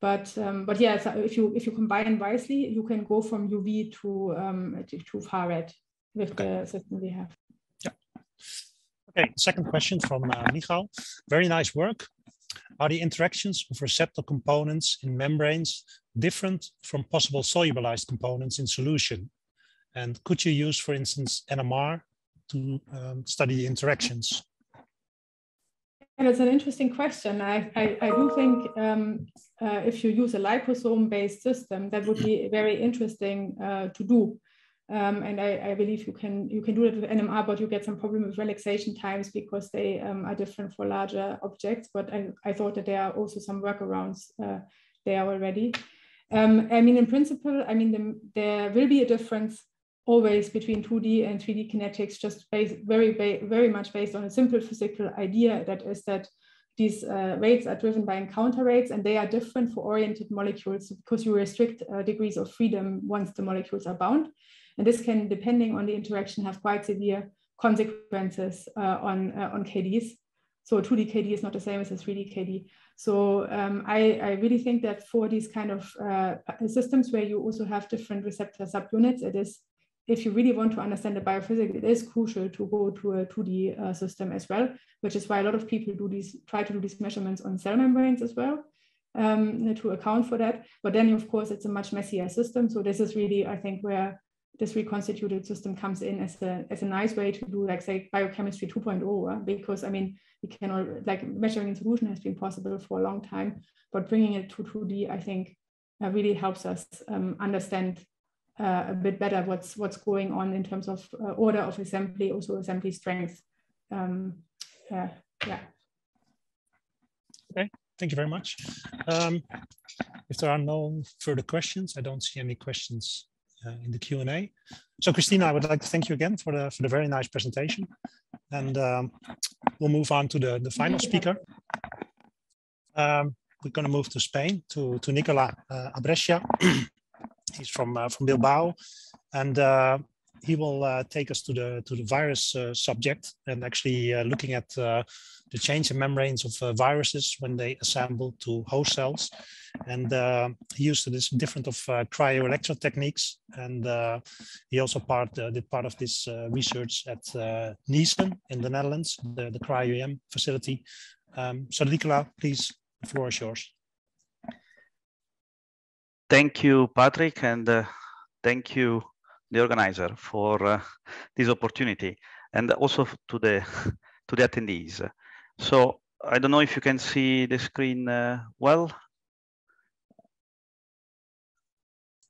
But um, but yeah, so if you if you combine wisely, you can go from UV to um, to far red with okay. the system we have. Yeah. Okay. Second question from uh, Michal. Very nice work. Are the interactions of receptor components in membranes different from possible solubilized components in solution? And could you use, for instance, NMR to um, study the interactions? And it's an interesting question. I, I, I do think um, uh, if you use a liposome-based system, that would be very interesting uh, to do. Um, and I, I, believe you can you can do it with NMR, but you get some problem with relaxation times because they um, are different for larger objects. But I, I thought that there are also some workarounds uh, there already. Um, I mean, in principle, I mean, the, there will be a difference always between 2D and 3D kinetics, just based very, very much based on a simple physical idea that is that these uh, rates are driven by encounter rates and they are different for oriented molecules because you restrict uh, degrees of freedom once the molecules are bound. And this can, depending on the interaction, have quite severe consequences uh, on, uh, on KDs. So 2D KD is not the same as a 3D KD. So um, I, I, really think that for these kind of uh, systems where you also have different receptor subunits, it is if you really want to understand the biophysics, it is crucial to go to a 2D uh, system as well, which is why a lot of people do these, try to do these measurements on cell membranes as well. um, to account for that. But then, of course, it's a much messier system. So this is really, I think, where this reconstituted system comes in as a, as a nice way to do, like, say, biochemistry 2.0, uh, because, I mean, we can, all like, measuring in solution has been possible for a long time, but bringing it to 2D, I think, uh, really helps us um, understand uh, a bit better what's what's going on in terms of uh, order of assembly, also assembly strength. Um, yeah. Okay, thank you very much. Um, if there are no further questions, I don't see any questions uh, in the Q&A. So Kristina, I would like to thank you again for the, for the very nice presentation. And um, we'll move on to the, the final speaker. Um, we're going to move to Spain, to, to Nicola uh, Abrescia. He's from, uh, from Bilbao. And uh, he will uh, take us to the to the virus uh, subject and actually uh, looking at uh, the change in membranes of uh, viruses when they assemble to host cells. And uh, he used this different of cryo-electron techniques. And he also part did part of this research at uh, NeCEN in the Netherlands, the, the cryo-EM facility. Um, so Nicola, please, the floor is yours. Thank you, Patrick, and thank you the organizer for uh, this opportunity and also to the to the attendees. So I don't know if you can see the screen uh, well.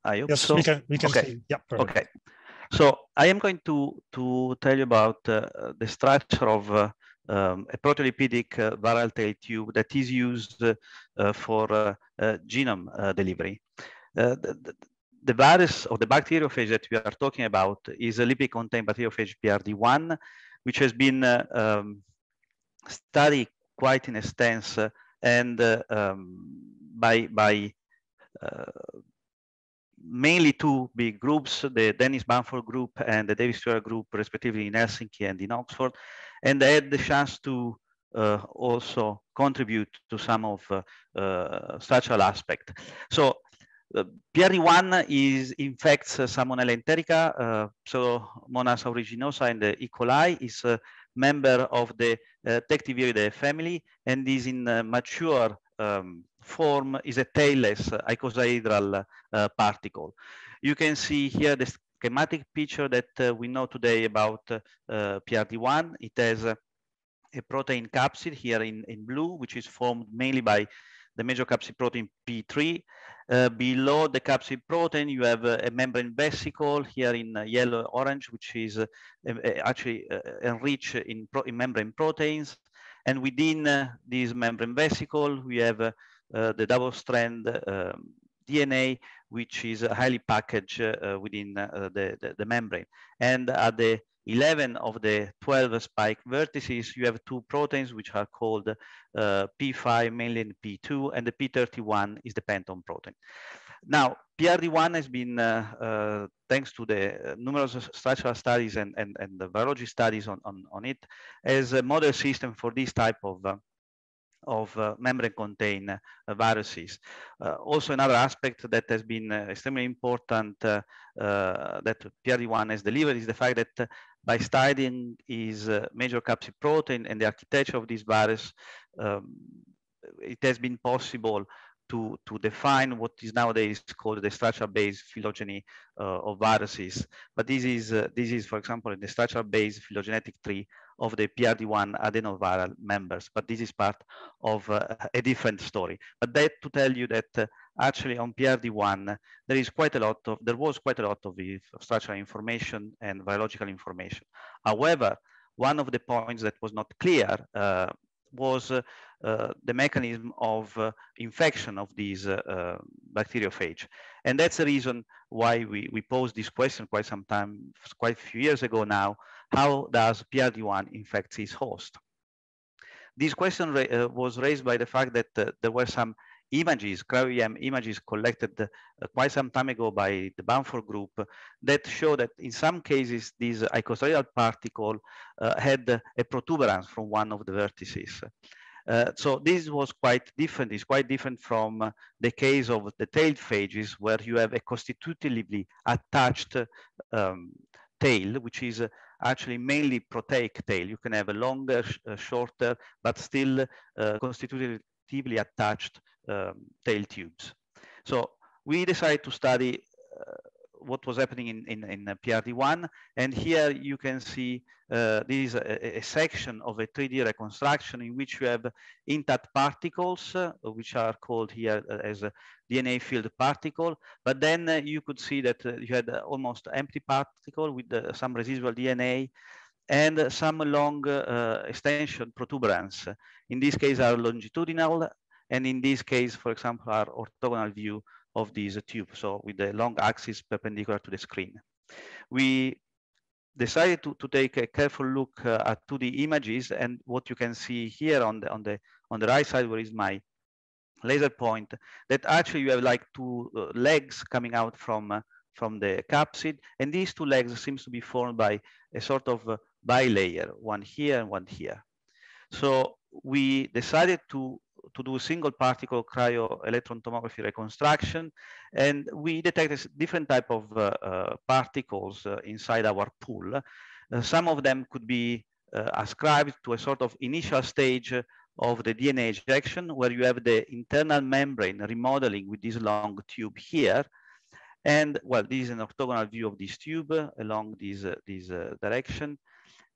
I hope yes, so. we can, we can okay. see. Yeah, perfect. Okay. So I am going to, to tell you about uh, the structure of uh, um, a proteolipidic uh, viral tail tube that is used uh, for genome delivery. The, the virus or the bacteriophage that we are talking about is a lipid-contained bacteriophage PRD1, which has been uh, um, studied quite in extent uh, and uh, um, by, by uh, mainly two big groups, the Dennis Bamford group and the David Stuart group, respectively in Helsinki and in Oxford. And I had the chance to uh, also contribute to some of uh, uh, structural aspect. So uh, PRD1 is infects uh, Salmonella enterica, uh, Monas aeruginosa, and the E. coli is a member of the uh, Tectiviridae family and is in uh, mature um, form is a tailless icosahedral uh, particle. You can see here the schematic picture that uh, we know today about PRD1. It has a protein capsid here in, in blue, which is formed mainly by the major capsid protein P3. Uh, below the capsid protein, you have a, a membrane vesicle here in uh, yellow orange, which is uh, actually uh, enriched in, in, membrane proteins. And within uh, this membrane vesicle, we have uh, the double strand um, DNA, which is highly packaged within the, the, the, membrane. And at the 11 of the 12 spike vertices, you have two proteins which are called uh, P5, mainly P2, and the P31 is the penton protein. Now, PRD1 has been, uh, uh, thanks to the numerous structural studies and, and, and the biology studies on, on, on it, as a model system for this type of uh, of uh, membrane contain uh, viruses. Uh, also another aspect that has been extremely important that PRD1 has delivered is the fact that by studying its major capsid protein and the architecture of this virus, um, it has been possible to, to define what is nowadays called the structure-based phylogeny uh, of viruses. But this is, uh, this is, for example, in the structure-based phylogenetic tree of the PRD1 adenoviral members, but this is part of uh, a different story. But that to tell you that uh, actually on PRD1, there is quite a lot of, there was quite a lot of structural information and biological information. However, one of the points that was not clear uh, was uh, uh, the mechanism of uh, infection of these bacteriophage. And that's the reason why we, we posed this question quite some time, quite a few years ago now, how does PRD1 infect its host? This question uh, was raised by the fact that uh, there were some images, cryo-EM images collected uh, quite some time ago by the Bamford group that show that in some cases, this icosahedral particle uh, had a protuberance from one of the vertices. Uh, so this was quite different. It's quite different from uh, the case of the tailed phages where you have a constitutively attached um, tail, which is uh, actually mainly proteic tail. You can have a longer, sh uh, shorter, but still uh, constitutively attached um, tail tubes. So we decided to study uh, what was happening in, in, in PRD1. And here you can see uh, this is a, a, section of a 3D reconstruction in which you have intact particles, uh, which are called here as DNA filled particle. But then uh, you could see that uh, you had almost empty particle with some residual DNA and some long extension protuberance. In this case are longitudinal and in this case, for example, are orthogonal view of this tube, so with the long axis perpendicular to the screen. We decided to, to take a careful look uh, at 2D images and what you can see here on the, on, the, on the right side where is my laser point, that actually you have like two uh, legs coming out from, uh, from the capsid, and these two legs seems to be formed by a sort of uh, bilayer, one here and one here. So we decided to to do single particle cryo-electron tomography reconstruction. And we detected different type of uh, uh, particles uh, inside our pool. Some of them could be ascribed to a sort of initial stage of the DNA ejection where you have the internal membrane remodeling with this long tube here. And well, this is an orthogonal view of this tube along this, this direction.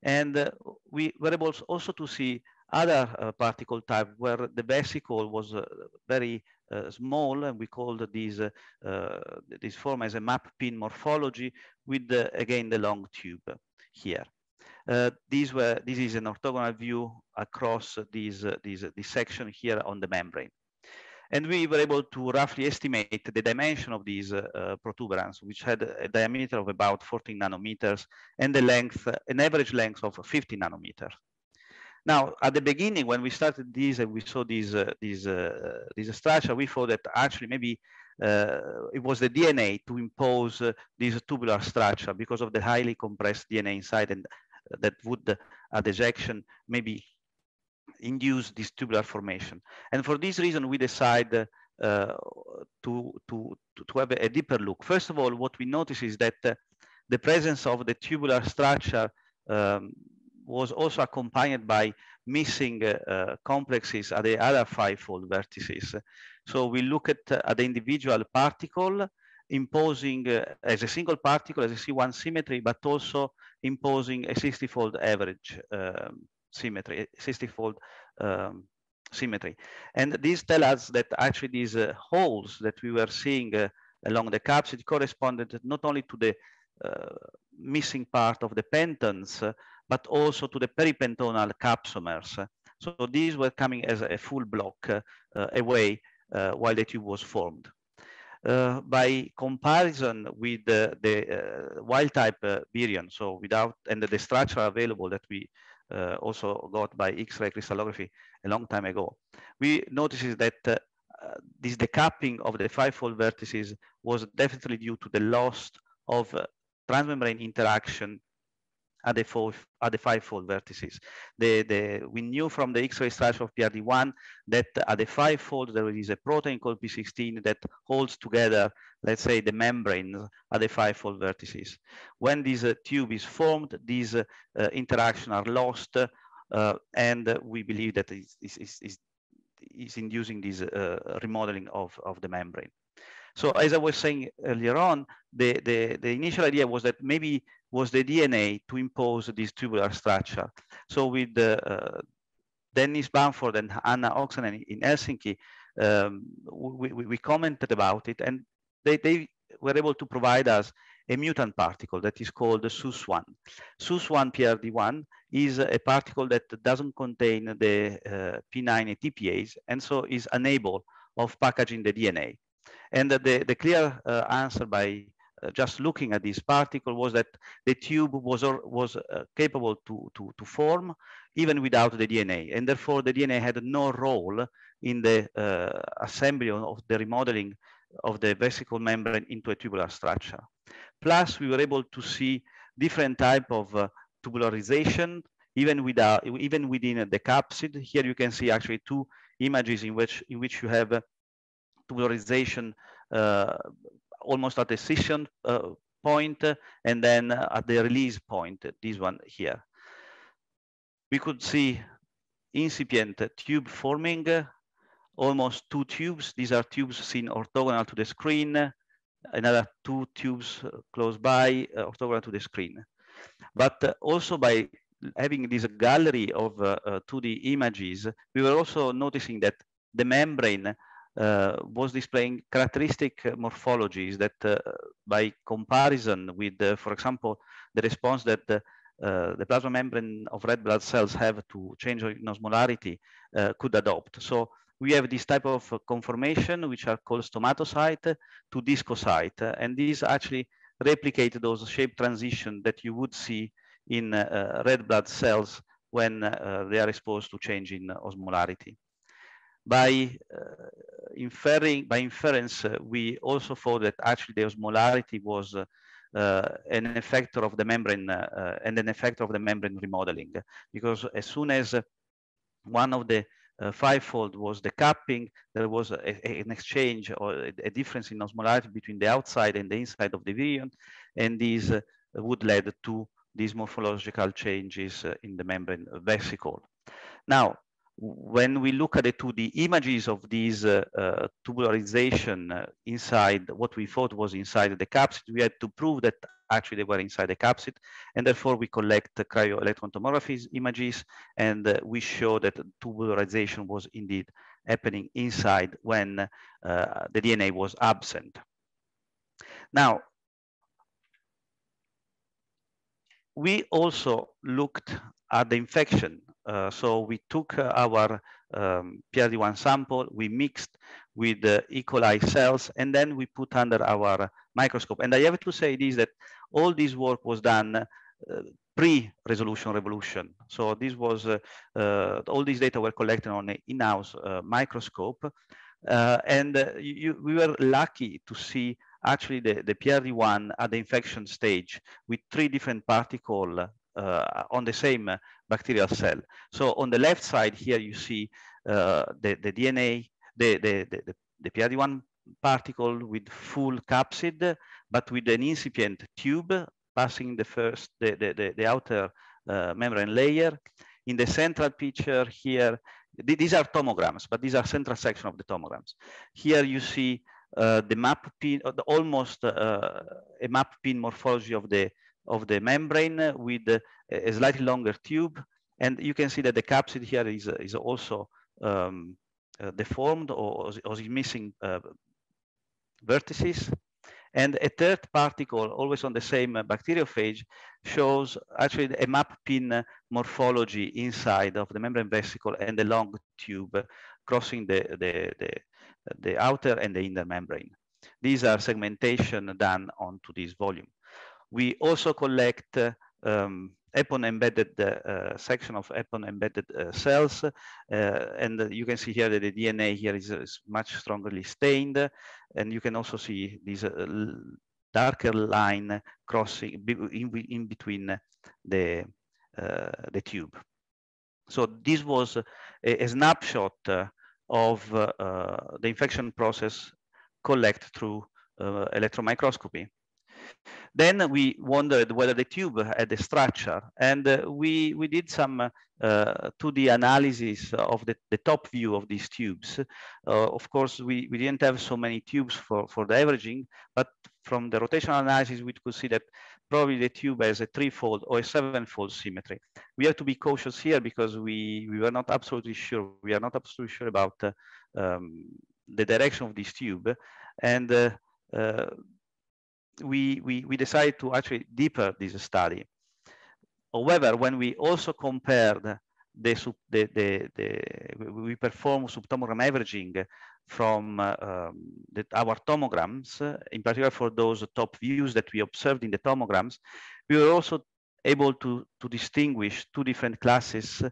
And we were able also to see other uh, particle type where the vesicle was uh, very uh, small and we called these this form as a map pin morphology with the, again the long tube here. Uh, these were this is an orthogonal view across these uh, these this section here on the membrane. And we were able to roughly estimate the dimension of these uh, protuberance which had a diameter of about 14 nanometers and the length an average length of 50 nanometers. Now, at the beginning, when we started this and we saw this, uh, this, uh, this structure, we thought that actually maybe uh, it was the DNA to impose uh, this tubular structure because of the highly compressed DNA inside and uh, that would, uh, at ejection, maybe induce this tubular formation. And for this reason, we decided to, to, to have a deeper look. First of all, what we notice is that the presence of the tubular structure um, was also accompanied by missing uh, complexes at the other five-fold vertices. So we look at, uh, at the individual particle imposing uh, as a single particle as a C1 symmetry, but also imposing a 60-fold average um, symmetry, 60-fold um, symmetry. And this tells us that actually these uh, holes that we were seeing uh, along the capsid corresponded not only to the uh, missing part of the pentons, but also to the peripentonal capsomers. So these were coming as a full block uh, away uh, while the tube was formed. Uh, by comparison with the, the wild type virion, so without, and the structure available that we uh, also got by X-ray crystallography a long time ago. We noticed that uh, this decapping of the five-fold vertices was definitely due to the loss of uh, transmembrane interaction at the, four, at the five-fold vertices. The, the, we knew from the X-ray structure of PRD1 that at the five-fold there is a protein called P16 that holds together, let's say, the membranes at the five-fold vertices. When this uh, tube is formed, these uh, uh, interactions are lost, uh, and we believe that is, is, is, is inducing this uh, remodeling of, of the membrane. So as I was saying earlier on, the, the, the initial idea was that maybe was the DNA to impose this tubular structure. So with uh, Dennis Bamford and Anna Oksanen in Helsinki, um, we, we, commented about it and they, they were able to provide us a mutant particle that is called SUS1. SUS1 PRD1 is a particle that doesn't contain the uh, P9 ATPase and so is unable of packaging the DNA. And the, the clear uh, answer by just looking at this particle was that the tube was, was uh, capable to, to, to form even without the DNA. And therefore the DNA had no role in the uh, assembly of the remodeling of the vesicle membrane into a tubular structure. Plus we were able to see different type of uh, tubularization even without even within the capsid. Here you can see actually two images in which in which you have tubularization uh, almost at the scission uh, point and then at the release point, this one here. We could see incipient tube forming almost two tubes. These are tubes seen orthogonal to the screen, another two tubes uh, close by, uh, orthogonal to the screen. But uh, also by having this gallery of 2D images, we were also noticing that the membrane uh, was displaying characteristic morphologies that uh, by comparison with, uh, for example, the response that the, the plasma membrane of red blood cells have to change in osmolarity could adopt. So we have this type of conformation, which are called stomatocyte to discocyte. And these actually replicate those shape transition that you would see in uh, red blood cells when uh, they are exposed to change in osmolarity. By uh, inferring, by inference, we also thought that actually the osmolarity was an effector of the membrane and an effector of the membrane remodeling, because as soon as one of the uh, fivefold was the capping. There was a, a, an exchange or a, a, difference in osmolarity between the outside and the inside of the virion, and these uh, would lead to these morphological changes uh, in the membrane vesicle. Now, when we look at the 2D images of these uh, uh, tubularization uh, inside what we thought was inside the capsid, we had to prove that actually they were inside the capsid, and therefore we collect cryo-electron tomography images, and uh, we show that tubularization was indeed happening inside when uh, the DNA was absent. Now, we also looked at the infection. Uh, so we took uh, our um, PRD1 sample, we mixed with the E. coli cells, and then we put under our microscope. And I have to say this, that all this work was done uh, pre-resolution revolution. So this was, uh, uh, all these data were collected on an in-house uh, microscope. and you, we were lucky to see actually the, the PRD1 at the infection stage with three different particles uh, on the same bacterial cell. So on the left side here, you see uh, the, the DNA, the, the, the, the PRD1 particle with full capsid, but with an incipient tube passing the first, the, the, the, the outer uh, membrane layer. In the central picture here, these are tomograms, but these are central section of the tomograms. Here you see uh, the map pin, uh, almost uh, a map pin morphology of the of the membrane with a slightly longer tube, and you can see that the capsid here is is also um, uh, deformed or, or is missing uh, vertices. And a third particle, always on the same bacteriophage, shows actually a map pin morphology inside of the membrane vesicle and the long tube crossing the, the, the, the outer and the inner membrane. These are segmentation done onto this volume. We also collect um, EPON embedded uh, section of EPON embedded uh, cells. Uh, and you can see here that the DNA here is, is much strongly stained. And you can also see this darker line crossing in, in between the, the tube. So this was a, a snapshot of uh, uh, the infection process collected through uh, electron microscopy. Then we wondered whether the tube had a structure, and uh, we we did some uh, 2D analysis of the, the top view of these tubes. Uh, of course, we, we didn't have so many tubes for, for the averaging, but from the rotational analysis, we could see that probably the tube has a threefold or a sevenfold symmetry. We have to be cautious here because we, we were not absolutely sure. We are not absolutely sure about um, the direction of this tube. And uh, uh, we, we, we decided to actually deeper this study. However, when we also compared the, the, the, the we perform subtomogram averaging from uh, um, the, our tomograms, uh, in particular for those top views that we observed in the tomograms, we were also able to, to distinguish two different classes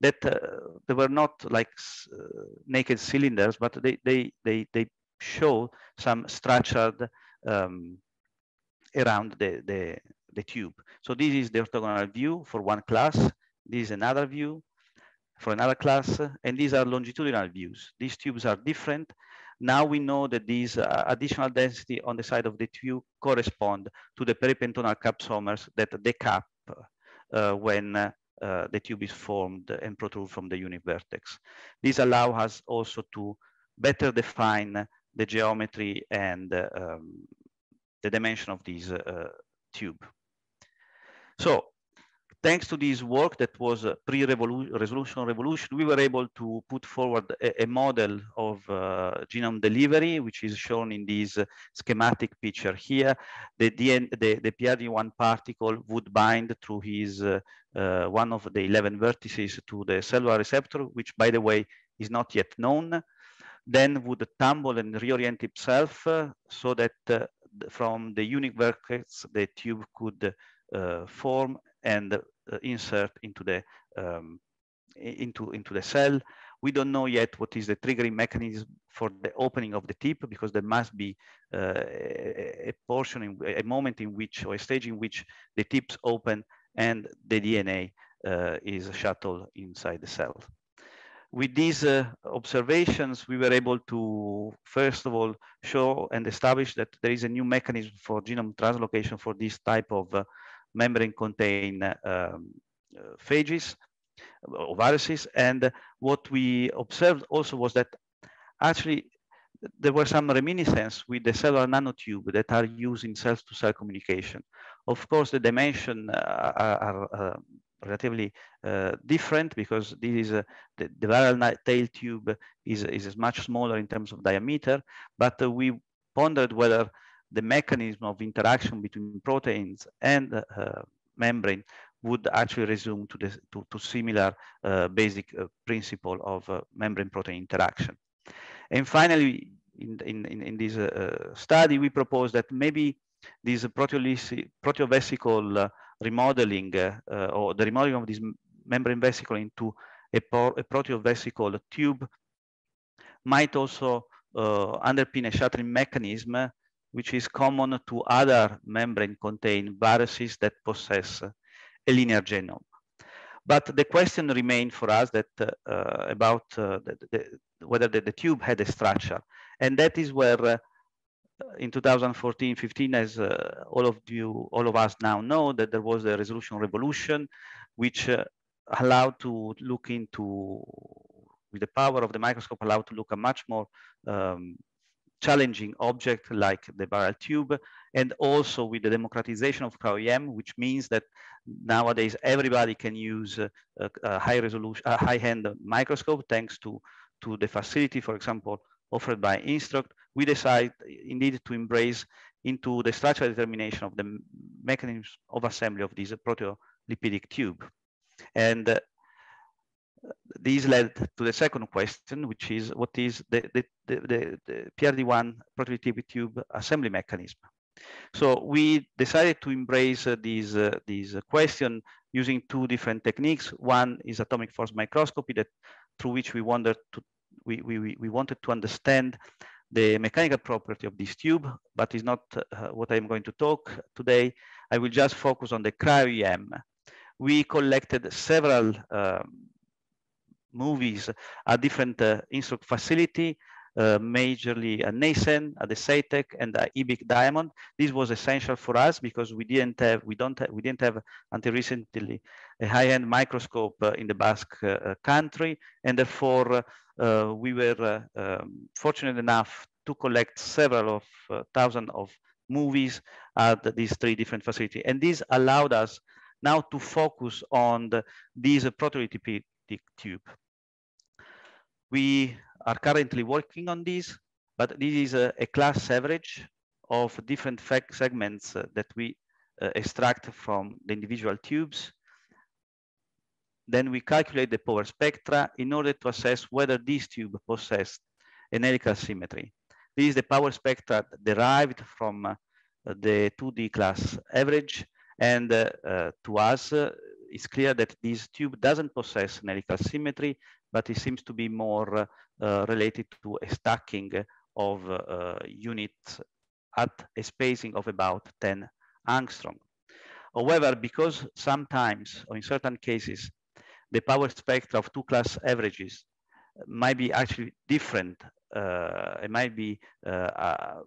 that uh, they were not like uh, naked cylinders, but they, they, they, they show some structured um, around the, the, the tube. So this is the orthogonal view for one class. This is another view for another class, and these are longitudinal views. These tubes are different. Now we know that these uh, additional density on the side of the tube correspond to the peripentonal capsomers that decap uh, when uh, the tube is formed and protrude from the unique vertex. These allow us also to better define the geometry and um, the dimension of this uh, tube. So thanks to this work that was pre-resolution revolution, we were able to put forward a, a model of uh, genome delivery, which is shown in this schematic picture here. The, DN, the, the PRD1 particle would bind through his uh, uh, one of the 11 vertices to the cellular receptor, which by the way is not yet known, then would tumble and reorient itself uh, so that uh, from the unique vertex, the tube could form and uh, insert into the um, into into the cell. We don't know yet what is the triggering mechanism for the opening of the tip because there must be uh, a, a portion, in, a moment in which, or a stage in which the tips open and the DNA uh, is shuttled inside the cell. With these uh, observations, we were able to, first of all, show and establish that there is a new mechanism for genome translocation for this type of uh, membrane contain um, uh, phages or viruses. And what we observed also was that actually there were some reminiscence with the cellular nanotube that are used in cell-to-cell -cell communication. Of course, the dimension uh, are, are uh, relatively uh, different because this is a, the, the viral tail tube is, is much smaller in terms of diameter, but uh, we pondered whether the mechanism of interaction between proteins and uh, membrane would actually resume to, the, to, to similar uh, basic uh, principle of uh, membrane protein interaction. And finally, in, in, in this uh, study, we propose that maybe these this proteovesicle remodeling or the remodeling of this membrane vesicle into a, a proteovesicle tube might also uh, underpin a shuttling mechanism which is common to other membrane-contained viruses that possess a linear genome. But the question remained for us that uh, about uh, the, the, whether the, the, tube had a structure. And that is where uh, in 2014, 15, as uh, all of you, all of us now know that there was a resolution revolution, which uh, allowed to look into, with the power of the microscope, allowed to look at much more um, challenging object like the barrel tube, and also with the democratization of cryo-EM, which means that nowadays everybody can use a, a high resolution, a high-end microscope thanks to, to the facility, for example, offered by Instruct. We decide indeed to embrace into the structural determination of the mechanisms of assembly of this proteolipidic tube. And uh, led to the second question, which is what is the, the, the, the PRD1 prototypic tube assembly mechanism? So we decided to embrace uh, these, uh, these question using two different techniques. One is atomic force microscopy that through which we wanted to, we, we, we wanted to understand the mechanical property of this tube, but is not uh, what I'm going to talk today. I will just focus on the cryo-EM. We collected several um, movies at different uh, facility, uh, majorly at NeCEN, at the CEITEC, and the EBIC Diamond. This was essential for us because we didn't have, we don't, have, we didn't have until recently a high-end microscope uh, in the Basque uh country, and therefore uh, we were um, fortunate enough to collect several of thousand of movies at these three different facilities, and this allowed us now to focus on the, these prototypic tube. We are currently working on this, but this is a, a class average of different segments uh, that we uh, extract from the individual tubes. Then we calculate the power spectra in order to assess whether this tube possessed an helical symmetry. This is the power spectra derived from uh, the 2D class average. And uh, uh, to us, uh, it's clear that this tube doesn't possess an helical symmetry, but it seems to be more uh, related to a stacking of uh, units at a spacing of about 10 angstrom. However, because sometimes, or in certain cases, the power spectra of two class averages might be actually different, uh, it might be, uh, uh,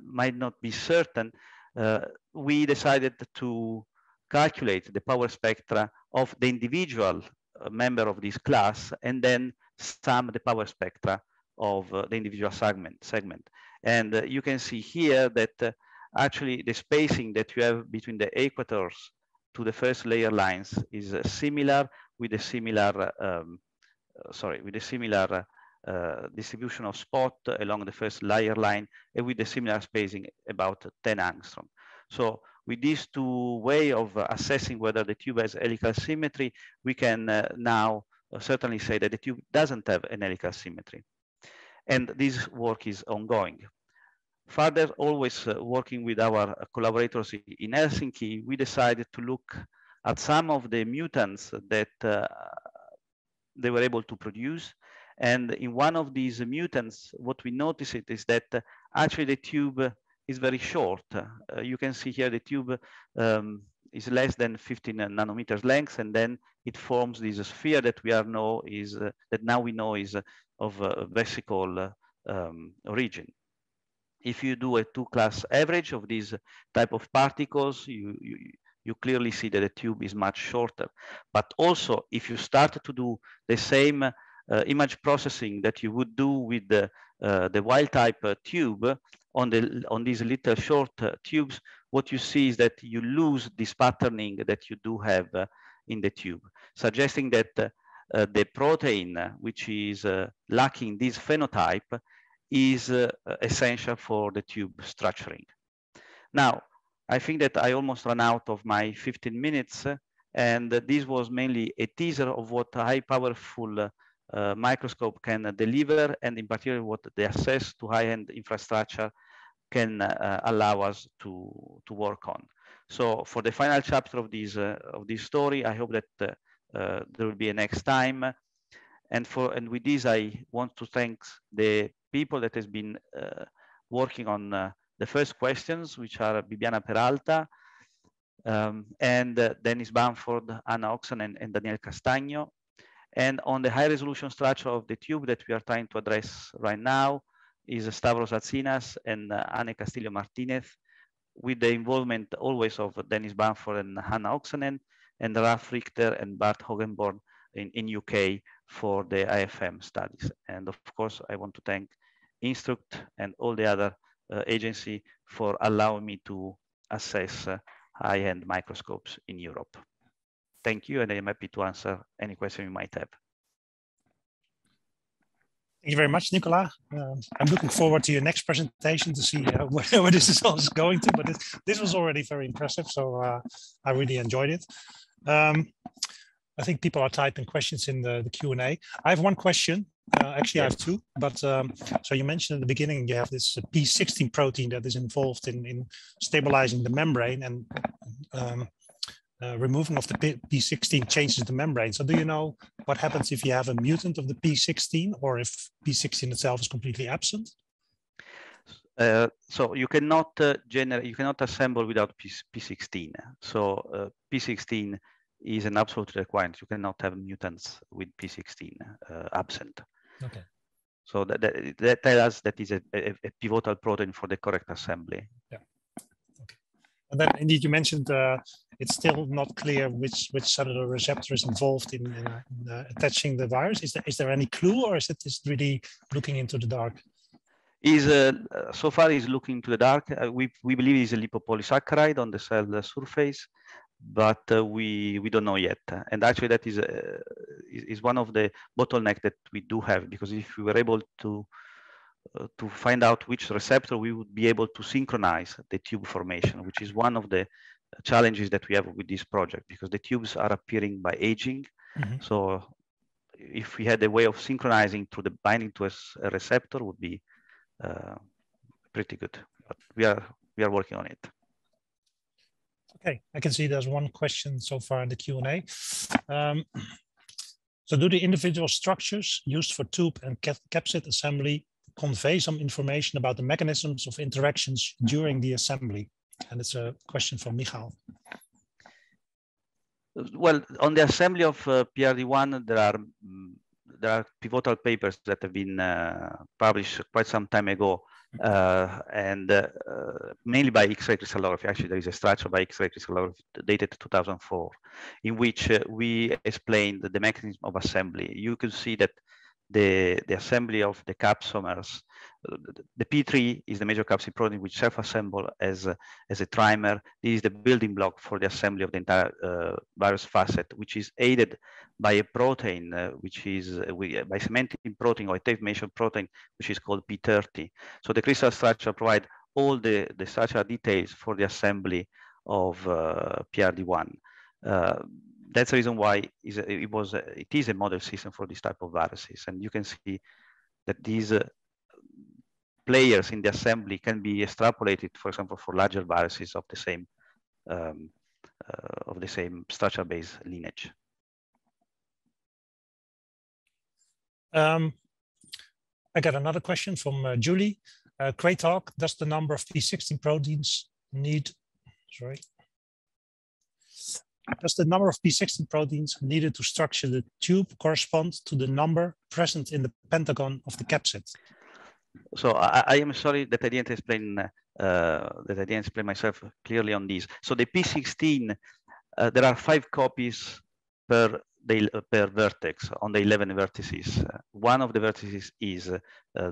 might not be certain, uh, we decided to calculate the power spectra of the individual member of this class and then sum the power spectra of uh, the individual segment. segment. And uh, you can see here that uh, actually the spacing that you have between the equators to the first layer lines is similar with a similar, um, sorry, with a similar uh, distribution of spot along the first layer line and with a similar spacing about 10 angstrom. So with these two way of assessing whether the tube has helical symmetry, we can uh, now certainly say that the tube doesn't have an helical symmetry. And this work is ongoing. Further, always uh, working with our collaborators in Helsinki, we decided to look at some of the mutants that uh, they were able to produce. And in one of these mutants, what we noticed is that uh, actually the tube is very short. Uh, you can see here the tube um, is less than 15 nanometers length, and then it forms this sphere that we are know is uh, that now we know is uh, of a vesicle um, origin. If you do a two-class average of these type of particles, you, you you clearly see that the tube is much shorter. But also, if you start to do the same uh, image processing that you would do with the, uh, the wild type uh, tube on, the, on these little short uh, tubes, what you see is that you lose this patterning that you do have uh, in the tube, suggesting that the protein which is lacking this phenotype is essential for the tube structuring. Now, I think that I almost ran out of my 15 minutes and this was mainly a teaser of what a high powerful uh, microscope can deliver and in particular what the access to high-end infrastructure can uh, allow us to, to work on. So for the final chapter of this, uh, of this story, I hope that uh, uh, there will be a next time. And, for, and with this, I want to thank the people that has been uh, working on the first questions, which are Bibiana Peralta, um, and uh, Dennis Bamford, Anna Oxen, and, and, Daniel Castaño. And on the high resolution structure of the tube that we are trying to address right now is Stavros Azinas and uh, Anne Castillo Martinez, with the involvement always of Dennis Bamford and Hannah Oksanen, and Ralf Richter and Bart Hoogenboom in, in UK for the AFM studies. And of course, I want to thank Instruct and all the other agency for allowing me to assess uh, high-end microscopes in Europe. Thank you, and I'm happy to answer any question you might have. Thank you very much, Nicola. Uh, I'm looking forward to your next presentation to see uh, where, where, this is all going to, but this, this was already very impressive, so uh, I really enjoyed it. Um, I think people are typing questions in the, the Q&A. I have one question. Uh, actually, I have two. But um, so you mentioned at the beginning you have this P16 protein that is involved in, in stabilizing the membrane and um, uh, removing of the P16 changes the membrane. So do you know what happens if you have a mutant of the P16 or if P16 itself is completely absent? Uh, so you cannot uh, generate, you cannot assemble without P, P16. So uh, P16 is an absolute requirement. You cannot have mutants with P16 uh, absent. Okay. So that, that, that tells us that is a, a, a, pivotal protein for the correct assembly. Yeah. Okay. And then indeed you mentioned uh, it's still not clear which which cellular receptor is involved in, in, in uh, attaching the virus. Is there is there any clue, or is it just really looking into the dark? Is uh, so far is looking to the dark. Uh, we we believe it's a lipopolysaccharide on the cell surface but uh, we we don't know yet. And actually, that is uh, is one of the bottleneck that we do have because if we were able to uh, to find out which receptor, we would be able to synchronize the tube formation, which is one of the challenges that we have with this project because the tubes are appearing by aging. Mm-hmm. So if we had a way of synchronizing through the binding to a, a receptor would be uh, pretty good. But we are we are working on it. Okay, I can see there's one question so far in the Q&A. Um, so do the individual structures used for tube and capsid assembly convey some information about the mechanisms of interactions during the assembly? And it's a question from Michal. Well, on the assembly of uh, PRD1, there are mm, there are pivotal papers that have been uh, published quite some time ago uh, and uh, mainly by X-ray crystallography. Actually, there is a structure by X-ray crystallography dated 2004, in which uh, we explained the mechanism of assembly. You can see that the, the assembly of the capsomers. The P3 is the major capsid protein which self-assemble as a, as a trimer. This is the building block for the assembly of the entire uh, virus facet, which is aided by a protein, uh, which is uh, we, by cementing protein or a tape measure protein, which is called P30. So the crystal structure provide all the, the structural details for the assembly of uh, PRD1. Uh, that's the reason why is it was it is a model system for this type of viruses, and you can see that these uh, players in the assembly can be extrapolated, for example, for larger viruses of the same um, uh, of the same structure-based lineage. Um, I got another question from uh, Julie. Uh, great talk. Does the number of P16 proteins need, sorry, does the number of P16 proteins needed to structure the tube correspond to the number present in the pentagon of the capsid? So I, I am sorry that I didn't explain uh, that I didn't explain myself clearly on this. So the P16, uh, there are five copies per the, per vertex on the 11 vertices. One of the vertices is uh,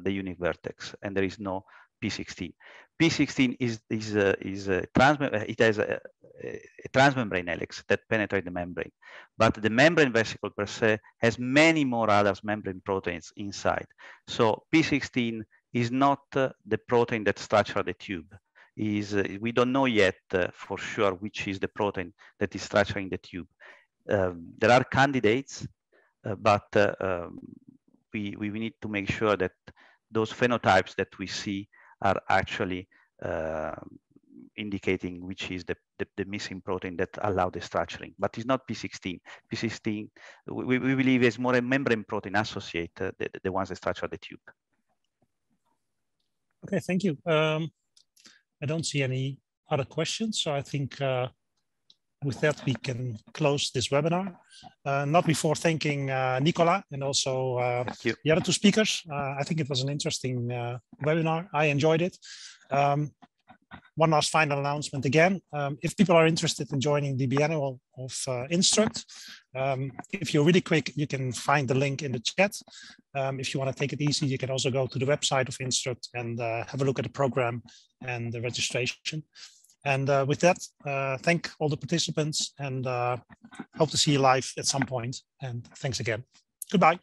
the unique vertex, and there is no P16. P16 is is uh, is a trans it has a, a transmembrane helix that penetrates the membrane, but the membrane vesicle per se has many more other membrane proteins inside. So P16 is not uh, the protein that structures the tube. Is uh, we don't know yet uh, for sure which is the protein that is structuring the tube. Um, there are candidates, uh, but uh, um, we, we need to make sure that those phenotypes that we see are actually uh, indicating which is the, the, the, missing protein that allow the structuring, but it's not P16. P16, we, we believe is more a membrane protein associated, the, the ones that structure the tube. Okay, thank you. Um, I don't see any other questions, so I think uh, with that we can close this webinar. Uh, not before thanking uh, Nicola and also uh, the other two speakers. Uh, I think it was an interesting uh, webinar. I enjoyed it. Um, one last final announcement again. Um, if people are interested in joining the Biennial of uh, Instruct, um, if you're really quick, you can find the link in the chat. Um, if you want to take it easy, you can also go to the website of Instruct and uh, have a look at the program and the registration. And uh, with that, uh, thank all the participants and uh, hope to see you live at some point. And thanks again. Goodbye.